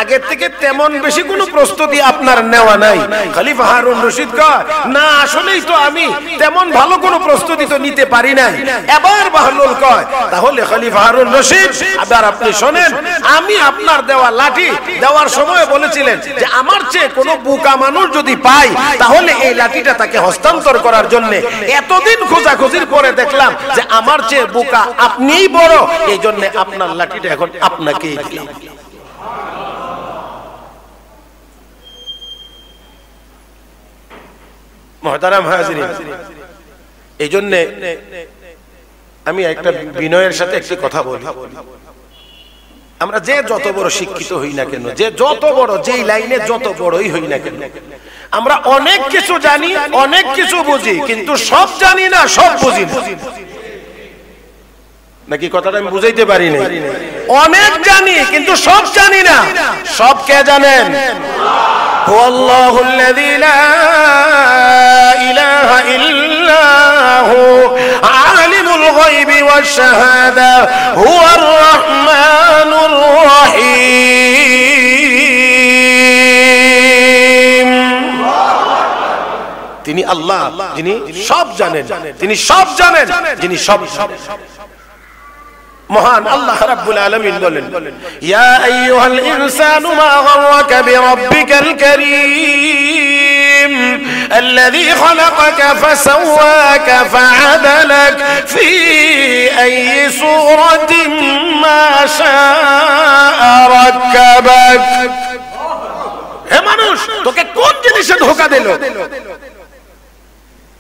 আগে থেকে তেমন বেশি কোনো প্রস্তুতি আপনার নেওয়া নাই। খলিফা হারুন রশিদ কয় না আসলেই তো আমি তেমন ভালো কোনো প্রস্তুতি তো নিতে পারি নাই। এবার বাহলুল কয় তাহলে খলিফা হারুন রশিদ আবার আপনি শোনেন আমি আপনার দেওয়া লাঠি দেওয়ার সময় বলেছিলেন যে আমার চেয়ে কোনো বোকা মানুষ যদি পাই তাহলে তাহলে এই লাঠিটা তাকে হস্তান্তর করার জন্য এতদিন খোঁজাখুঁজির পরে দেখলাম যে আমার চেয়ে বোকা আপনিই বড়, এই জন্য আপনার লাঠিটা এখন আপনাকেই দিলাম। এই জন্য আমি একটা বিনয়ের সাথে একটি কথা বলি। আমরা যে যত বড় শিক্ষিত হই না কেন, যে যত বড়, যেই লাইনে যত বড়ই হই না কেন আমরা অনেক কিছু জানি অনেক কিছু বুঝি কিন্তু সব জানি না সব বুঝি নাকি কথাটা আমি বুঝাইতে পারি না অনেক জানি কিন্তু সব জানি না। সব কে জানেন? আলিমুল গায়বি ওয়াশ শাহাদা হুয়ার রহমানুর রহিম। আল্লাহ যিনি সব জানেন তিনি সব জানেন যিনি সব জানেন মহান আল্লাহ রাব্বুল আলামিন বলেন ইয়া আইয়ুহাল ইনসানু মা গাররাকা বিরাব্বিকাল কারীম الذي خلقك فسواك فعدلك في أي صورة ما شاء ركبك হে মানুষ তোকে কোন জিনিসে ধোকা দিল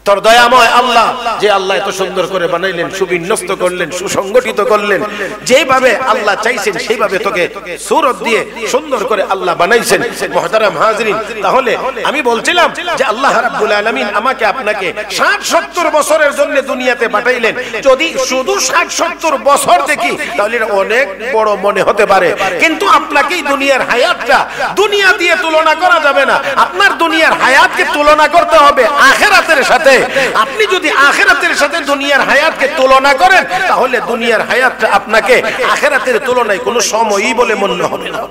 তোর দয়াময় আল্লাহ, যে আল্লাহ এত সুন্দর করে বানাইলেন, সুবিন্যস্ত করলেন, সুসংগঠিত করলেন, যেভাবে আল্লাহ চাইছেন, সেইভাবে তোকে সুরত দিয়ে সুন্দর করে আল্লাহ বানাইছেন। মহতারাম হাজরিন, তাহলে আমি বলছিলাম যে আল্লাহ রাব্বুল আলামিন আমাকে আপনাকে 60 70 বছরের জন্য দুনিয়াতে পাঠাইলেন। যদি শুধু 60 70 বছর দেখি, তাহলে অনেক বড় মনে হতে পারে। কিন্তু আপনাকেই দুনিয়ার হায়াতটা দুনিয়া দিয়ে তুলনা করা যাবে না। আপনার দুনিয়ার হায়াতকে তুলনা করতে হবে আখেরাতের সাথে। আপনি যদি আখেরাতের সাথে দুনিয়ার হায়াতকে তুলনা করেন, তাহলে দুনিয়ার হায়াতটা আপনাকে আখেরাতের তুলনায় কোনো সময়ই বলে মনে হবে না।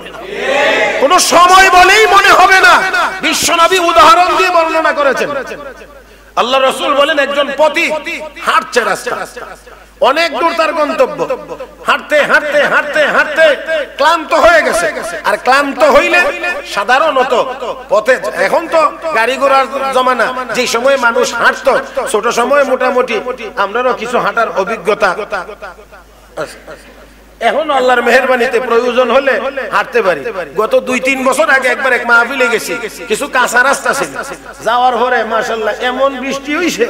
কোনো সময় বলেই মনে হবে না। বিশ্বনবী উদাহরণ দিয়ে বর্ণনা করেছেন। আল্লাহ রসুল বলেন, একজন পতি হাঁটছে রাস্তা। অনেক দূর তার গন্তব্য। হাঁটতে হাঁটতে হাঁটতে হাঁটতে ক্লান্ত হয়ে গেছে। আর ক্লান্ত হইলে সাধারণত পথে এখন তো গাড়ি ঘোড়ার জমানা যে সময় মানুষ হাঁটতো ছোট সময় মোটামুটি আমরাও কিছু হাঁটার অভিজ্ঞতা এখন আল্লাহর মেহরবানিতে প্রয়োজন হলে হাঁটতে পারি। গত দুই তিন বছর আগে একবার এক মাহফিলে গেছি। কিছু কাঁচা রাস্তা ছিল। যাওয়ার পরে মাসাল্লাহ এমন বৃষ্টি হইছে,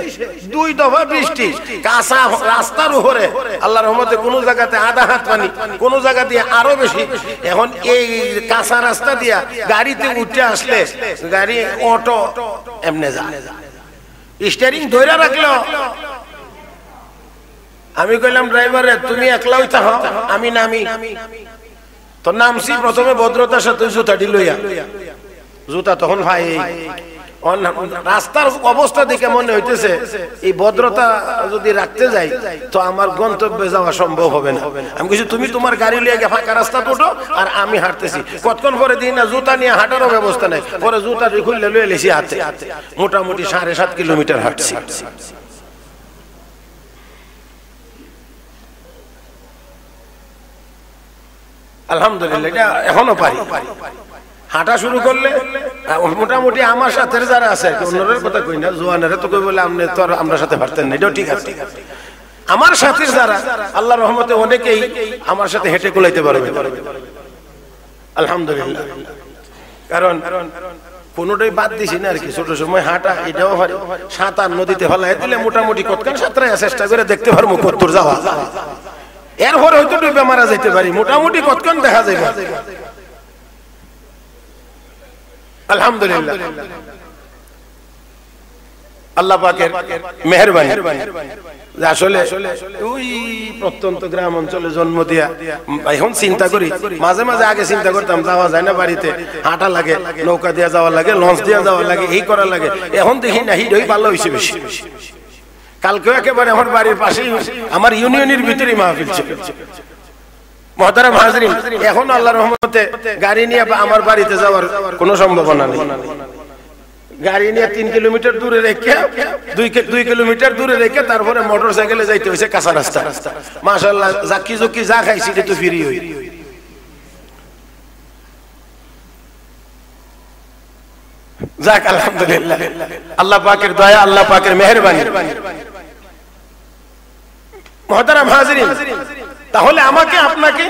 দুই দফা বৃষ্টি। কাঁচা রাস্তার উপরে আল্লাহর রহমতে কোন জায়গাতে আধা হাত পানি, কোন জায়গা দিয়ে আরও বেশি। এখন এই কাঁচা রাস্তা দিয়া গাড়িতে উঠে আসলে গাড়ি, অটো, এমনে যায়। স্টিয়ারিং ধরে রাখল আমি কইলাম, ড্রাইভারে, তুমি একলা হইতা আমি নামি। তো নামছি প্রথমে ভদ্রতার সাথে জুতাটি লইয়া। জুতা তখন ভাই রাস্তার অবস্থা দেখে মনে হইতেছে, এই ভদ্রতা যদি রাখতে যাই, তো আমার গন্তব্যে যাওয়া সম্ভব হবে না। আমি কিছু তুমি তোমার গাড়ি লিয়ে ফাঁকা রাস্তা তোটো আর আমি হাঁটতেছি। কতক্ষণ পরে দিই না, জুতা নিয়ে হাঁটারও ব্যবস্থা নেই। পরে জুতা খুললে লয়ে লেছি হাতে। মোটামুটি সাড়ে সাত কিলোমিটার হাঁটছি। আলহামদুলিল্লাহ এখনও পারি। হাঁটা শুরু করলে মোটামুটি আমার সাথে যারা আছে অন্যদের কথা কই না, জোয়ানেরা তো কই বলে আপনি তো আমরা সাথে পারতেন না। এটাও ঠিক আছে। আমার সাথে যারা আল্লাহ রহমতে অনেকেই আমার সাথে হেঁটে কোলাইতে পারবে। আলহামদুলিল্লাহ। কারণ কোনোটাই বাদ দিছি না আর কি, ছোট সময় হাঁটা, এটাও হয়। সাঁতার নদীতে ফেলায় দিলে মোটামুটি কতক্ষণ সাঁতরায় চেষ্টা করে দেখতে পারব কত্তর যাওয়া। এর পরে হয়তো ডুবে মারা যেতে পারি। মোটামুটি কতক্ষণ দেখা যাবে আলহামদুলিল্লাহ। আল্লাহ পাকের মেহরবানি। আসলে ওই প্রত্যন্ত গ্রাম অঞ্চলে জন্ম দিয়া, এখন চিন্তা করি, মাঝে মাঝে আগে চিন্তা করতাম, যাওয়া যায় না বাড়িতে, হাঁটা লাগে, নৌকা দিয়া যাওয়া লাগে, লঞ্চ দিয়া যাওয়া লাগে, এই করা লাগে। এখন দেখি না হিডই ভালো হয়েছে বেশি। কালকেও একেবারে আমার বাড়ির পাশেই আমার ইউনিয়নের ভিতরে মাহফিল ছিল। মহতারাম হাজরিন, এখন আল্লাহ রহমতে গাড়ি নিয়ে আমার বাড়িতে যাওয়ার কোনো সম্ভাবনা নেই। গাড়ি নিয়ে তিন কিলোমিটার দূরে রেখে, দুই কিলোমিটার দূরে রেখে তারপরে মোটর সাইকেলে যাইতে হয়েছে কাঁচা রাস্তা। মাসাল্লাহ জাকি জুকি যা খাইছি তো ফিরি হই। যাক, আলহামদুলিল্লাহ। আল্লাহ পাকের দয়া, আল্লাহ পাকের মেহরবানি। তাহলে আমাকে, আপনাকে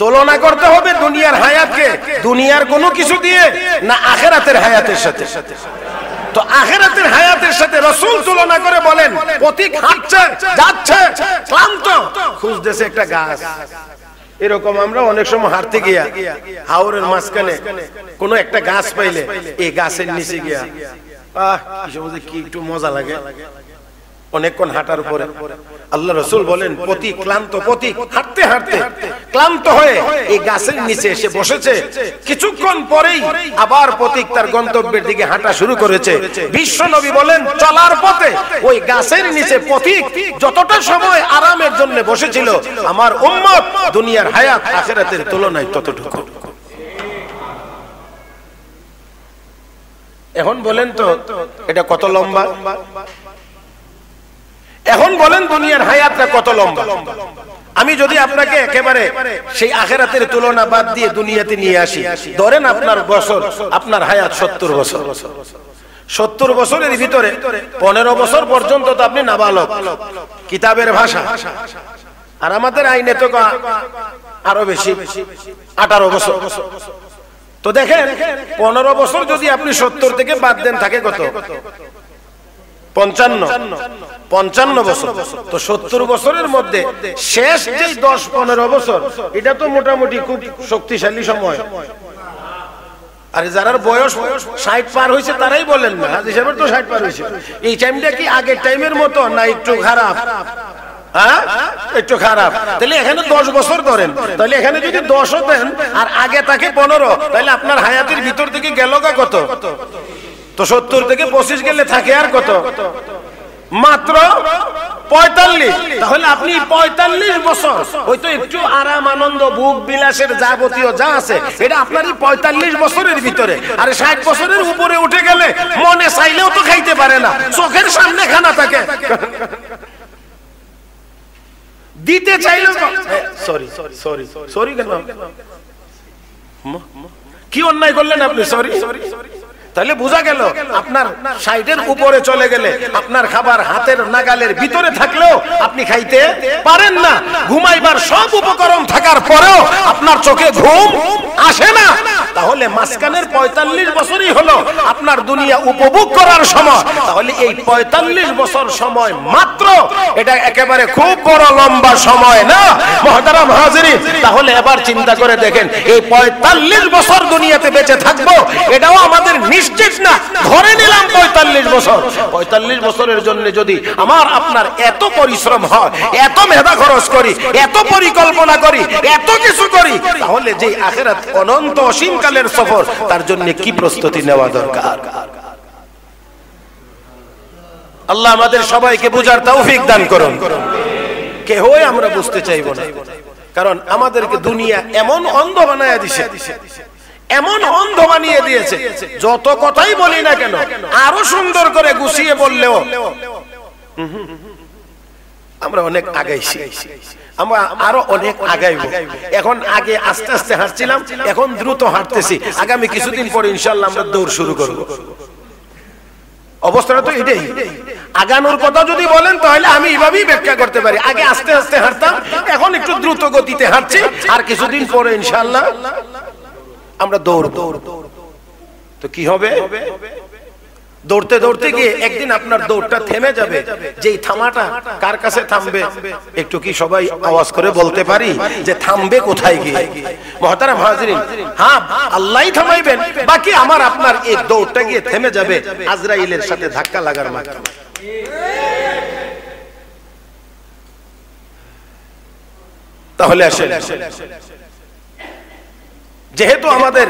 তুলনা করতে হবে দুনিয়ার হায়াতকে, দুনিয়ার কোনো কিছু দিয়ে, না আখেরাতের হায়াতের সাথে। তো আখেরাতের হায়াতের সাথে রসুল তুলনা করে বলেন প্রতীক হাঁটছে, যাচ্ছে, ক্লান্ত। খুঁজতেছে একটা গাছ। এরকম আমরা অনেক সময় হাঁটতে গিয়া, হাওরের মাঝখানে কোনো একটা গাছ পাইলে, এই গাছের নিচে গিয়া, আহ কি একটু মজা লাগে। অনেকক্ষণ হাঁটার পরে আল্লাহ রসুল বলেন, প্রতি ক্লান্ত, প্রতি হাঁটতে হাঁটতে, ক্লান্ত হয়ে এই গাছের নিচে এসে বসেছে। কিছুক্ষণ পরেই আবার প্রতীক তার গন্তব্যের দিকে হাঁটা শুরু করেছে। বিশ্ব নবী বলেন, চলার পথে ওই গাছের নিচে প্রতীক যতটা সময় আরামের জন্য বসেছিল, আমার উম্মত দুনিয়ার হায়াত আখেরাতের তুলনায় ততটুকু। এখন বলেন তো, এটা কত লম্বা? এখন বলেন দুনিয়ার হায়াতটা কত লম্বা? আমি যদি আপনাকে একেবারে সেই আখেরাতের তুলনা বাদ দিয়ে দুনিয়াতে নিয়ে আসি ধরেন আপনার বছর আপনার হায়াত সত্তর বছর। সত্তর বছরের ভিতরে পনেরো বছর পর্যন্ত তো আপনি নাবালক। কিতাবের ভাষা। আর আমাদের আইনে তো আরও বেশি আঠারো বছর। তো দেখেন পনেরো বছর যদি আপনি সত্তর থেকে বাদ দেন থাকে কত? পঞ্চান্ন পঞ্চান্ন বছর। তো সত্তর বছরের মধ্যে শেষ যে দশ পনেরো বছর, এটা তো মোটামুটি খুব শক্তিশালী সময়। আর যারা বয়স ষাট পার হয়েছে, তারাই বলেন না। হাজি সাহেবের তো ষাট পার হয়েছে। এই টাইমটা কি আগের টাইমের মতো, না একটু খারাপ? হ্যাঁ? একটু খারাপ। তাহলে এখানে দশ বছর ধরেন। তাহলে এখানে যদি দশও দেন, আর আগে থাকে পনেরো, তাহলে আপনার হায়াতের ভিতর থেকে গেল কত? তো সত্তর থেকে পঁচিশ গেলে থাকে আর কত? মাত্র পঁয়তাল্লিশ। তাহলে আপনি পঁয়তাল্লিশ বছর। ওই তো একটু আরাম, আনন্দ বুক বিলাসের যাবতীয় যা আছে, এটা আপনার পঁয়তাল্লিশ বছরের ভিতরে। আর ষাট বছরের উপরে উঠে গেলে মনে চাইলেও তো খাইতে পারে না। চোখের সামনে খানা থাকে। দিতে চাইলেও সরি সরি সরি কেন? কি অন্যায় করলেন আপনি? সরি সরি সরি তাহলে বোঝা গেল আপনার সাইডের উপরে চলে গেলে আপনার খাবার হাতের নাগালের ভিতরে থাকলেও আপনি খাইতে পারেন না। ঘুমাইবার সব উপকরণ থাকার পরেও আপনার চোখে ঘুম আসে না। তাহলে মাঝখানের পঁয়তাল্লিশ বছরই হলো আপনার দুনিয়া উপভোগ করার সময়। তাহলে এই পঁয়তাল্লিশ বছর সময় মাত্র। এটা একেবারে খুব বড় লম্বা সময় না, মহতারাম হাজিরি? তাহলে এবার চিন্তা করে দেখেন, এই পঁয়তাল্লিশ বছর দুনিয়াতে বেঁচে থাকব, এটাও আমাদের নিশ্চিত না। ধরে নিলাম পঁয়তাল্লিশ বছর। পঁয়তাল্লিশ বছরের জন্য যদি আমার আপনার এত পরিশ্রম হয়, এত মেধা খরচ করি, এত পরিকল্পনা করি, এত কিছু করি, তাহলে যে আখেরাত অনন্ত অসীমকালের সফর, তার জন্য কি প্রস্তুতি নেওয়া দরকার? আল্লাহ আমাদের সবাইকে বুঝার তৌফিক দান করুন। কেহই আমরা বুঝতে চাইব না। কারণ আমাদেরকে দুনিয়া এমন অন্ধ বানায় দিছে। এমন অন্ধ বানিয়ে দিয়েছে, যত কথাই বলি না কেন, আরও সুন্দর করে গুছিয়ে বললেও। আমরা অনেক আগাইছি। আমরা আরও অনেক আগাইব। এখন আগে আস্তে আস্তে হাঁটছিলাম, এখন দ্রুত হাঁটতেছি। আগামী কিছুদিন পরে ইনশাল্লাহ আমরা দৌড় শুরু করব। অবস্থাটা তো এটাই। আগানোর কথা যদি বলেন, তাহলে আমি এভাবেই ব্যাখ্যা করতে পারি। আগে আস্তে আস্তে হাঁটতাম, এখন একটু দ্রুত গতিতে হাঁটছি। আর কিছুদিন পরে ইনশাল্লাহ আমরা দৌড় দৌড় তো কি হবে? দৌড়তে দৌড়তে গিয়ে একদিন আপনার দৌড়টা থেমে যাবে। যে থামাটা কার কাছে থামবে, একটু কি সবাই আওয়াজ করে বলতে পারি যে থামবে কোথায় গিয়ে? মহতারাম হাজরিন হ্যাঁ আল্লাহই থামাইবেন, বাকি আমার আপনার এই দৌড়টা গিয়ে থেমে যাবে, আজরাইলের সাথে ধাক্কা লাগার মাধ্যমে। তাহলে আসেন। যেহেতু আমাদের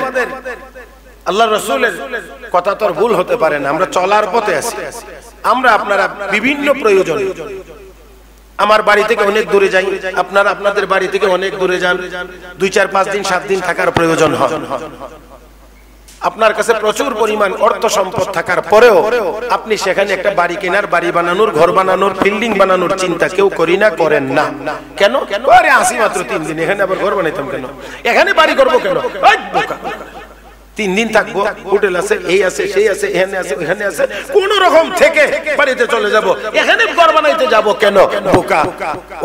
আল্লাহ রসুলের কথা তোর ভুল হতে পারে না, আমরা চলার পথে আছি। আমরা আপনারা বিভিন্ন প্রয়োজন। আমার বাড়ি থেকে অনেক দূরে যাই, আপনারা আপনাদের বাড়ি থেকে অনেক দূরে যান। দুই চার পাঁচ দিন, সাত দিন থাকার প্রয়োজন হয়। আপনার কাছে প্রচুর পরিমাণ অর্থ সম্পদ থাকার পরেও আপনি সেখানে একটা বাড়ি কেনার বাড়ি বানানোর ঘর বানানোর ফিল্ডিং বানানোর চিন্তা কেউ করি না করেন না। কেন? আরে আসি মাত্র তিন দিন এখানে আবার ঘর বানাইতাম কেন? এখানে বাড়ি করব কেন? তিন দিন থাকব, হোটেল আছে, এই আছে, সেই আছে, এখানে আছে, ওখানে আছে। কোন রকম থেকে বাড়িতে চলে যাব। এখানে ঘর বানাইতে যাব কেন? বোকা।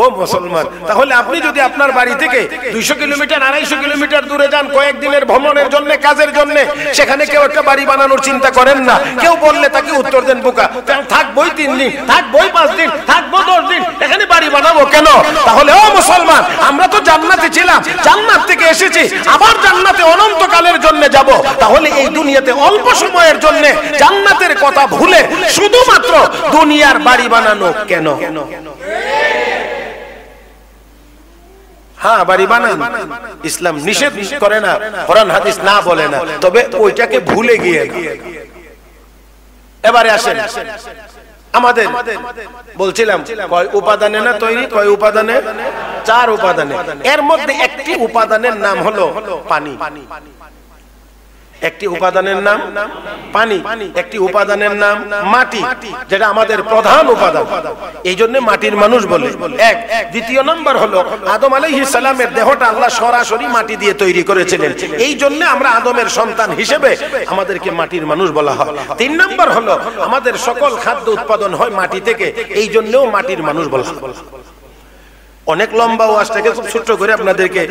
ও মুসলমান, তাহলে আপনি যদি আপনার বাড়ি থেকে দুইশো কিলোমিটার, আড়াইশো কিলোমিটার দূরে যান কয়েকদিনের ভ্রমণের জন্য, কাজের জন্য, সেখানে কেউ একটা বাড়ি বানানোর চিন্তা করেন না। কেউ বললে তাকে উত্তর দেন, বোকা। থাকবোই তিন দিন, থাকবোই পাঁচ দিন, থাকব দশ দিন, এখানে বাড়ি বানাবো কেন? তাহলে, ও মুসলমান, আমরা তো জান্নাতে ছিলাম, জান্নাত থেকে এসেছি, আবার জান্নাতে অনন্তকালের জন্য যাব। তাহলে এই দুনিয়াতে অল্প সময়ের জন্য জান্নাতের কথা ভুলে শুধুমাত্র দুনিয়ার বাড়ি বানানো কেন? হ্যাঁ বাড়ি বানান। ইসলাম নিষেধ করে না, কোরআন, হাদিস না বলে না। তবে ওইটাকে ভুলে গিয়ে এবারে আসেন। আমাদের বলছিলাম, কয় উপাদানে না তৈরি, কয় উপাদানে? চার উপাদানে। এর মধ্যে একটি উপাদানের নাম হলো পানি। একটি উপাদানের নাম পানি, একটি উপাদানের নাম মাটি, যেটা আমাদের প্রধান উপাদান। এই জন্য মাটির মানুষ বলে। এক, দ্বিতীয় নম্বর হলো আদম আলাইহিস সালামের দেহটা আল্লাহ সরাসরি মাটি দিয়ে তৈরি করেছিলেন। এই জন্য আমরা আদমের সন্তান হিসেবে আমাদেরকে মাটির মানুষ বলা হয়। তিন নম্বর হলো আমাদের সকল খাদ্য উৎপাদন হয় মাটি থেকে এই জন্যও মাটির মানুষ বলা হয়। অনেক লম্বা ওয়াজটাকে খুব ছোট্ট করে আপনাদেরকে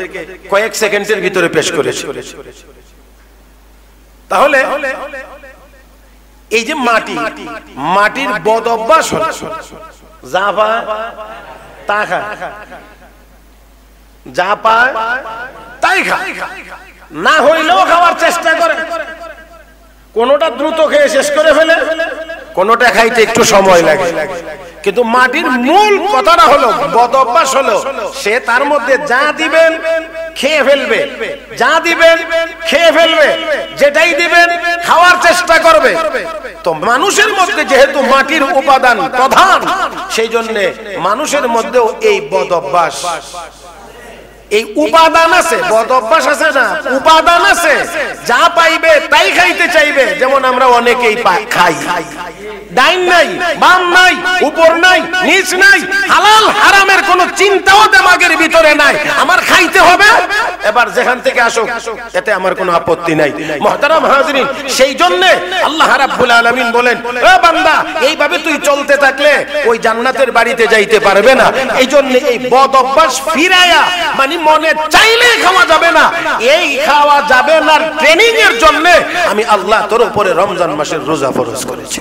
কয়েক সেকেন্ডের ভিতরে পেশ করেছি। তাহলে এই যে মাটি, মাটির বদ অভ্যাস যা পায় যা পায় তাই খায় না হইলেও খাওয়ার চেষ্টা করে। কোনটা দ্রুত খেয়ে শেষ করে ফেলে, কোনটা খাইতে একটু সময় লাগে। কিন্তু মাটির মূল কথাটা হলো বদ অভ্যাস হলো, সে তার মধ্যে যা দিবেন খেয়ে ফেলবে। যা দিবেন খেয়ে ফেলবে, যেটাই দিবেন খাওয়ার চেষ্টা করবে। তো মানুষের মধ্যে যেহেতু মাটির উপাদান প্রধান, সেই জন্য মানুষের মধ্যেও এই বদ অভ্যাস। এই উপাদান আছে, বদ অভ্যাস আছে না? উপাদান আছে। যা পাইবে তাই খাইতে চাইবে, যেমন আমরা অনেকেই খাই। ডাইন নাই, বাম নাই, উপর নাই, নিচ নাই, হালাল, হারামের কোন চিন্তাও দেমাগের ভিতরে নাই। আমার খাইতে হবে, এবার যেখান থেকে আসো এতে আমার কোনো আপত্তি নাই। মহতারাম হাজরিন, সেই জন্য আল্লাহ রাব্বুল আলামিন বলেন ও বান্দা, এইভাবে তুই চলতে থাকলে ওই জান্নাতের বাড়িতে যাইতে পারবে না। এই জন্য এই বদ অভ্যাস ফিরায়া মানে মনে চাইলে খাওয়া যাবে না। এই খাওয়া যাবে না ট্রেনিং এর জন্য আমি আল্লাহ তোর উপরে রমজান মাসের রোজা ফরজ করেছি।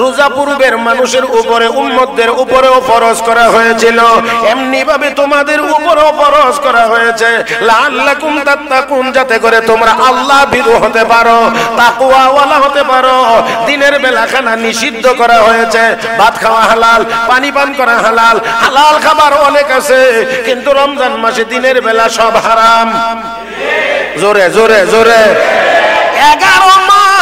রোজা পূর্বের মানুষের উপরে, উম্মতদের উপরেও ফরজ করা হয়েছিল। এমনি ভাবে তোমাদের উপরেও ফরজ করা হয়েছে। লাল্লাকুম তাত্তাকুন, যাতে করে তোমরা আল্লাহ ভীরু হতে পারো, তাকওয়াওয়ালা হতে পারো। দিনের বেলা খানা নিষিদ্ধ করা হয়েছে। ভাত খাওয়া হালাল, পানি পান করা হালাল হালাল খাবার অনেক আছে, কিন্তু রমজান মাসে দিনের বেলা সব হারাম। জোরে জোরে জোরে। এগারো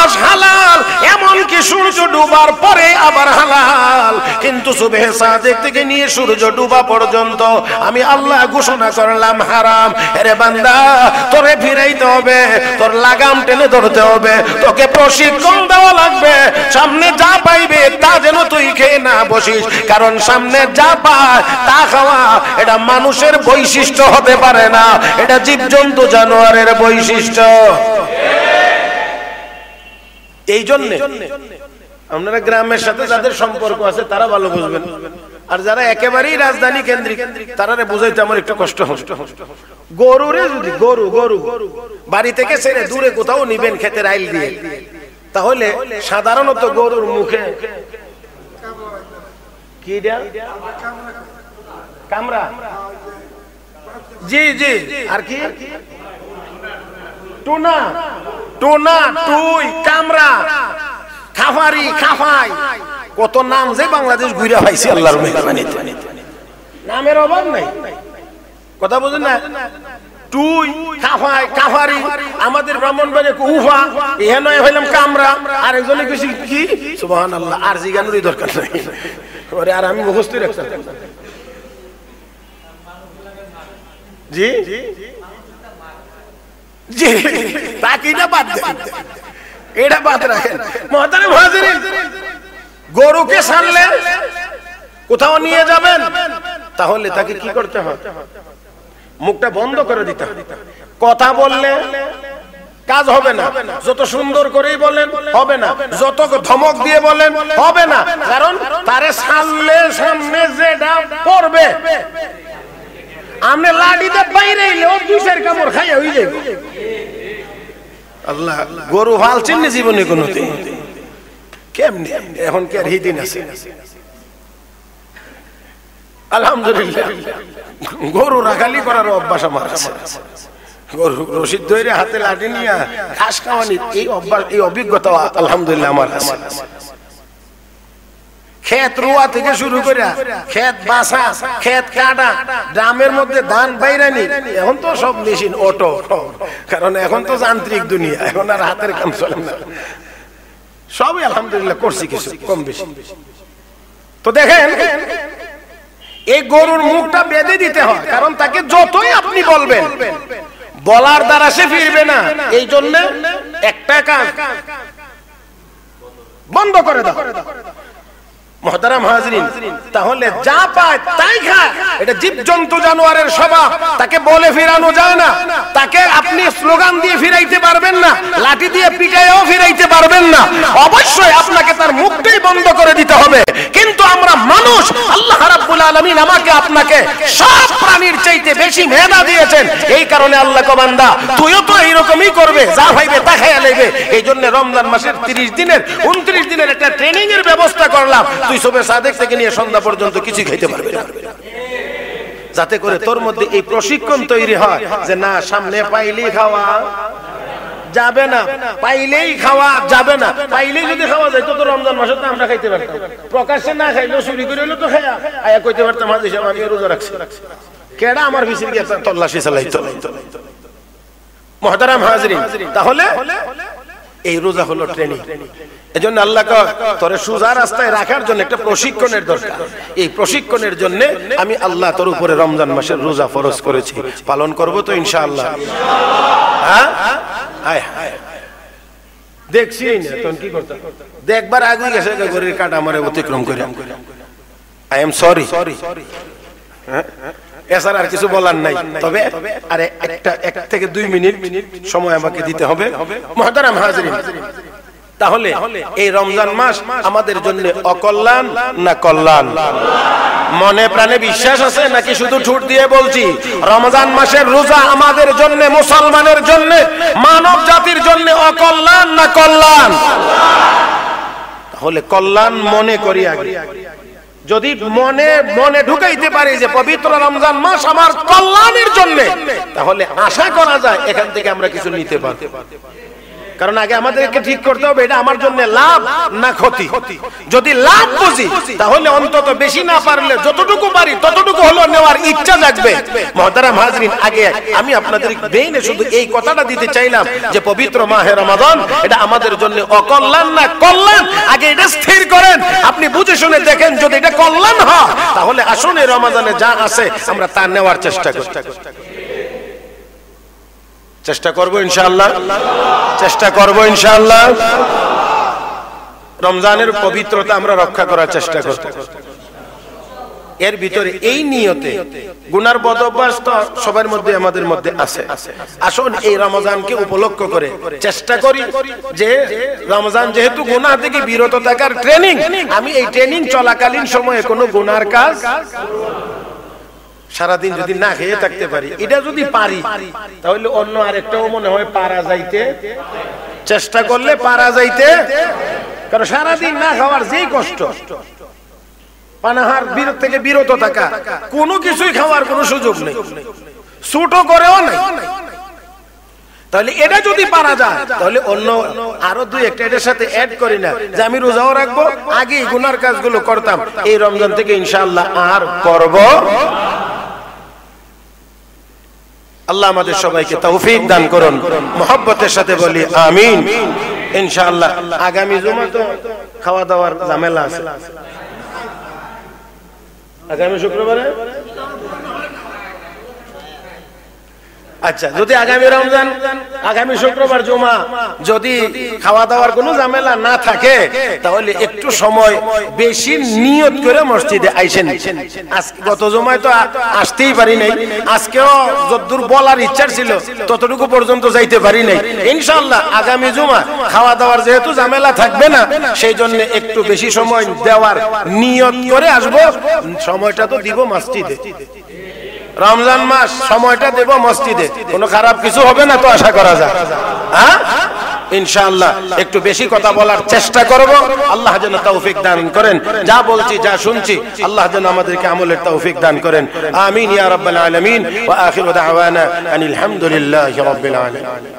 মাস হালাল, এমনকি সূর্য ডুবার পরে আবার হালাল। কিন্তু সুবেহ সাদেক থেকে নিয়ে সূর্য ডুবা পর্যন্ত আমি আল্লাহ ঘোষণা করলাম, হারাম। আরে বান্দা, তোরে ফিরাইতে হবে, তোর লাগাম টেনে ধরতে হবে, তোকে প্রশিক্ষণ দেওয়া লাগবে। সামনে যা পাইবে তা যেন তুই খেয়ে না বসিস, কারণ সামনে যা পায় তা খাওয়া এটা মানুষের বৈশিষ্ট্য হতে পারে না, এটা জীবজন্তু জানোয়ারের বৈশিষ্ট্য। এই জন্য আপনারা গ্রামের সাথে যাদের সম্পর্ক আছে, তারা ভালো বুঝবেন। আর যারা একেবারেই রাজধানী কেন্দ্রিক তারা বুঝাইতে আমার একটু কষ্ট হষ্ট গরুরে যদি, গরু গরু, বাড়ি থেকে ছেড়ে দূরে কোথাও নিবেন খেতের আইল দিয়ে, তাহলে সাধারণত গরুর মুখে কামরা। জি জি। আর কি? টুনা, টোনা টুই কামরা, খাফারি, খাফাই। কত নাম যে বাংলাদেশ ঘুরে পাইছি আল্লাহর মেহরবানিতে। নামের অভাব নাই। কথা বুঝেন না? টুই কাফাই কাফারি আমাদের ব্রাহ্মণ বাড়ি উফা ইহে নয়, হইলাম কামরা। আর একজনে কিছু কি? সুবহানাল্লাহ, আর জিগানুরই দরকার নাই। ওরে, আর আমি মুখস্থ রাখতাম। জি জি? গরুকে সারলে কোথাও নিয়ে যাবেন, তাহলে তাকে কি করতে হয়? মুখটা বন্ধ করে দিতে কথা বললে কাজ হবে না। যত সুন্দর করেই বলেন, হবে না। যত ধমক দিয়ে বলেন, হবে না। কারণ তারে সামনে সামনে যেটা পড়বে। আমরা লাডিতে বাইরে এলে কামড় আল্লাহ, গরু জীবনে কেমনি? এখন কে আর হিদিন আছে? আলহামদুলিল্লাহ। গরু রাখালি করার অভ্যাস আমার আছে। গরু রশিদ ধরে হাতে লাঠি নিয়ে ঘাস খাওয়ানি, এই অভ্যাস, এই অভিজ্ঞতা আলহামদুলিল্লাহ আমার আছে। ক্ষেত রোয়া থেকে শুরু করে ক্ষেত বাসা ক্ষেত কাটা ড্রামের মধ্যে ধান বাইরানি এখন তো সব মেশিন, অটো। কারণ এখন তো যান্ত্রিক দুনিয়া, এখন আর হাতের কাম চলে না। সবই আলহামদুলিল্লাহ করছি কিছু, কম বেশি। তো দেখেন, এই গরুর মুখটা বেঁধে দিতে হয়, কারণ তাকে যতই আপনি বলবেন, বলার দ্বারা সে ফিরবে না। এই জন্য একটা কাজ, বন্ধ করে দাও। তাহলে যা পায় তাই খায়। এটা জীব জন্তু জানোয়ারের স্বভাব, তাকে বলে ফিরানো যায় না। তাকে আপনি স্লোগান দিয়ে ফিরাইতে পারবেন না, লাঠি দিয়ে পিটাইও ফিরাইতে পারবেন না। অবশ্যই আপনাকে তার মুখটাই বন্ধ করে দিতে হবে। কিন্তু আমরা মানুষ, আল্লাহ রাব্বুল আলামিন আমাকে আপনাকে সব প্রাণীর চাইতে বেশি মেধা দিয়েছেন। এই কারণে আল্লাহ কবান্দা তুইও তো এইরকমই করবে, যা ভাইবে তা খাইয়া লইবে। এই জন্য রমজান মাসের 30 দিনের 29 দিনের একটা ট্রেনিং এর ব্যবস্থা করলাম। তুই সবে সাদেক থেকে নিয়ে সন্ধ্যা পর্যন্ত কিছু খাইতে পারবে না। যাতে করে তোর মধ্যে এই প্রশিক্ষণ তৈরি হয় যে না, সামনে পাইলেই খাওয়া, যাবে না। পাইলেই খাওয়া, যাবে না। পাইলেই যদি খাওয়া যায়, তো রমজান মাসে তো আমরা খাইতে পারতাম। প্রকাশ্যে না খাইলেও চুরি করে হইল তো খাইয়া। আয়া কইতে পারতাম হাজি সাহেব আমি রোজা রাখছি। কেডা আমার ভিসির গিয়ে তল্লাশি চালাইতো? মহতারাম হাজরিন, তাহলে এই রোজা হলো ট্রেনিং। এজন্য আল্লাহ তোরে সোজা রাস্তায় রাখার জন্য একটা প্রশিক্ষণের দরকার। এই প্রশিক্ষণের জন্য আমি আল্লাহ তোর উপরে রমজান মাসের রোজা ফরজ করেছি। পালন করব তো ইনশাআল্লাহ। হ্যাঁ? আয় হায়। দেখছি না কি করতে দেখবার আগে গেছে গরির কাটা আমারে অতিক্রম করে আই এম সরি। সরি এছাড়া আর কিছু বলার নাই। তবে আরে একটা, এক থেকে দুই মিনিট সময় আমাকে দিতে হবে। মহতারাম হাজরিন। তাহলে এই রমজান মাস আমাদের জন্য অকল্যাণ না কল্যাণ? মনে প্রাণে বিশ্বাস আছে নাকি শুধু ঠুট দিয়ে বলছি? রমজান মাসের রোজা আমাদের জন্য মুসলমানের জন্য মানব জাতির জন্য অকল্যাণ না কল্যাণ? তাহলে কল্যাণ মনে করি আগে। যদি মনে মনে ঢুকাইতে পারি যে পবিত্র রমজান মাস আমার কল্যাণের জন্য তাহলে আশা করা যায় এখান থেকে আমরা কিছু নিতে পারি কারণ আগে আমাদেরকে ঠিক করতে হবে এটা আমার জন্য লাভ না ক্ষতি। যদি লাভ বুঝি তাহলে অন্তত বেশি না পারলে যতটুকু পারি ততটুকু হলো নেওয়ার ইচ্ছা জাগবে। মহতারাম হাজরিন আগে আমি আপনাদের বেইনে শুধু এই কথাটা দিতে চাইলাম। যে পবিত্র মাহে রমাদান এটা আমাদের জন্য অকল্যাণ না কল্যাণ? আগে এটা স্থির করেন। আপনি বুঝে শুনে দেখেন যদি এটা কল্যাণ হয় তাহলে আসুন এই রমাদানে যা আছে আমরা তা নেওয়ার চেষ্টা করি। চেষ্টা করব ইনশাআল্লাহ। চেষ্টা করব ইনশাল্লাহ রমজানের পবিত্রতা আমরা রক্ষা করার চেষ্টা করব। এর ভিতরে এই নিয়তে গুনার বদ অভ্যাস তো সবার মধ্যে আমাদের মধ্যে আছে। আসুন এই রমজানকে উপলক্ষ করে চেষ্টা করি যে রমজান যেহেতু গুনাহ থেকে বিরত থাকার ট্রেনিং আমি এই ট্রেনিং চলাকালীন সময়ে কোনো গুনার কাজ সারাদিন যদি না খেয়ে থাকতে পারি, এটা যদি পারি, তাহলে অন্য আরেকটাও মনে হয় পারা যাইতে। চেষ্টা করলে পারা যাইতে। কারণ সারাদিন না খাওয়ার যেই কষ্ট, পানাহার বিরত থেকে বিরত থাকা, কোনো কিছুই খাওয়ার কোনো সুযোগ নেই। ছোটো করেও নেই। তাহলে এটা যদি পারা যায়, তাহলে অন্য আরও দুই একটা এটার সাথে অ্যাড করি না, যে আমি রোজাও রাখব আগে গুনার কাজগুলো করতাম। এই রমজান থেকে ইনশাল্লাহ আর করব আল্লাহ আমাদের সবাইকে তৌফিক দান করুন। মোহব্বতের সাথে বলি আমিন। ইনশাআল্লাহ আগামী জুমা তো খাওয়া দাওয়ার ঝামেলা আছে। আগামী শুক্রবারে? আচ্ছা যদি আগামী রমজান, আগামী শুক্রবার জমা যদি খাওয়া দাওয়ার কোনো ঝামেলা না থাকে, তাহলে একটু সময় বেশি নিয়ত করে মসজিদে আইসেন। গত জমায় তো আসতেই পারি নাই। আজকেও যদ্দূর বলার ইচ্ছা ছিল, ততটুকু পর্যন্ত যাইতে পারি নাই। ইনশাল্লাহ আগামী জমা খাওয়া দাওয়ার যেহেতু ঝামেলা থাকবে না সেই জন্য একটু বেশি সময় দেওয়ার নিয়ত করে আসব। সময়টা তো দিব মসজিদে। রমজান মাস, সময়টা দেব মসজিদে। কোনো খারাপ কিছু হবে না তো আশা করা যায়। হ্যাঁ? ইনশাআল্লাহ, একটু বেশি কথা বলার চেষ্টা করব। আল্লাহ যেন তৌফিক দান করেন। যা বলছি, যা শুনছি, আল্লাহ যেন আমাদেরকে আমলের তৌফিক দান করেন। আমিন ইয়া রাব্বাল আলামিন। ওয়া আখিরু দাওয়ানা আনিল হামদুলিল্লাহি রাব্বিল আলামিন।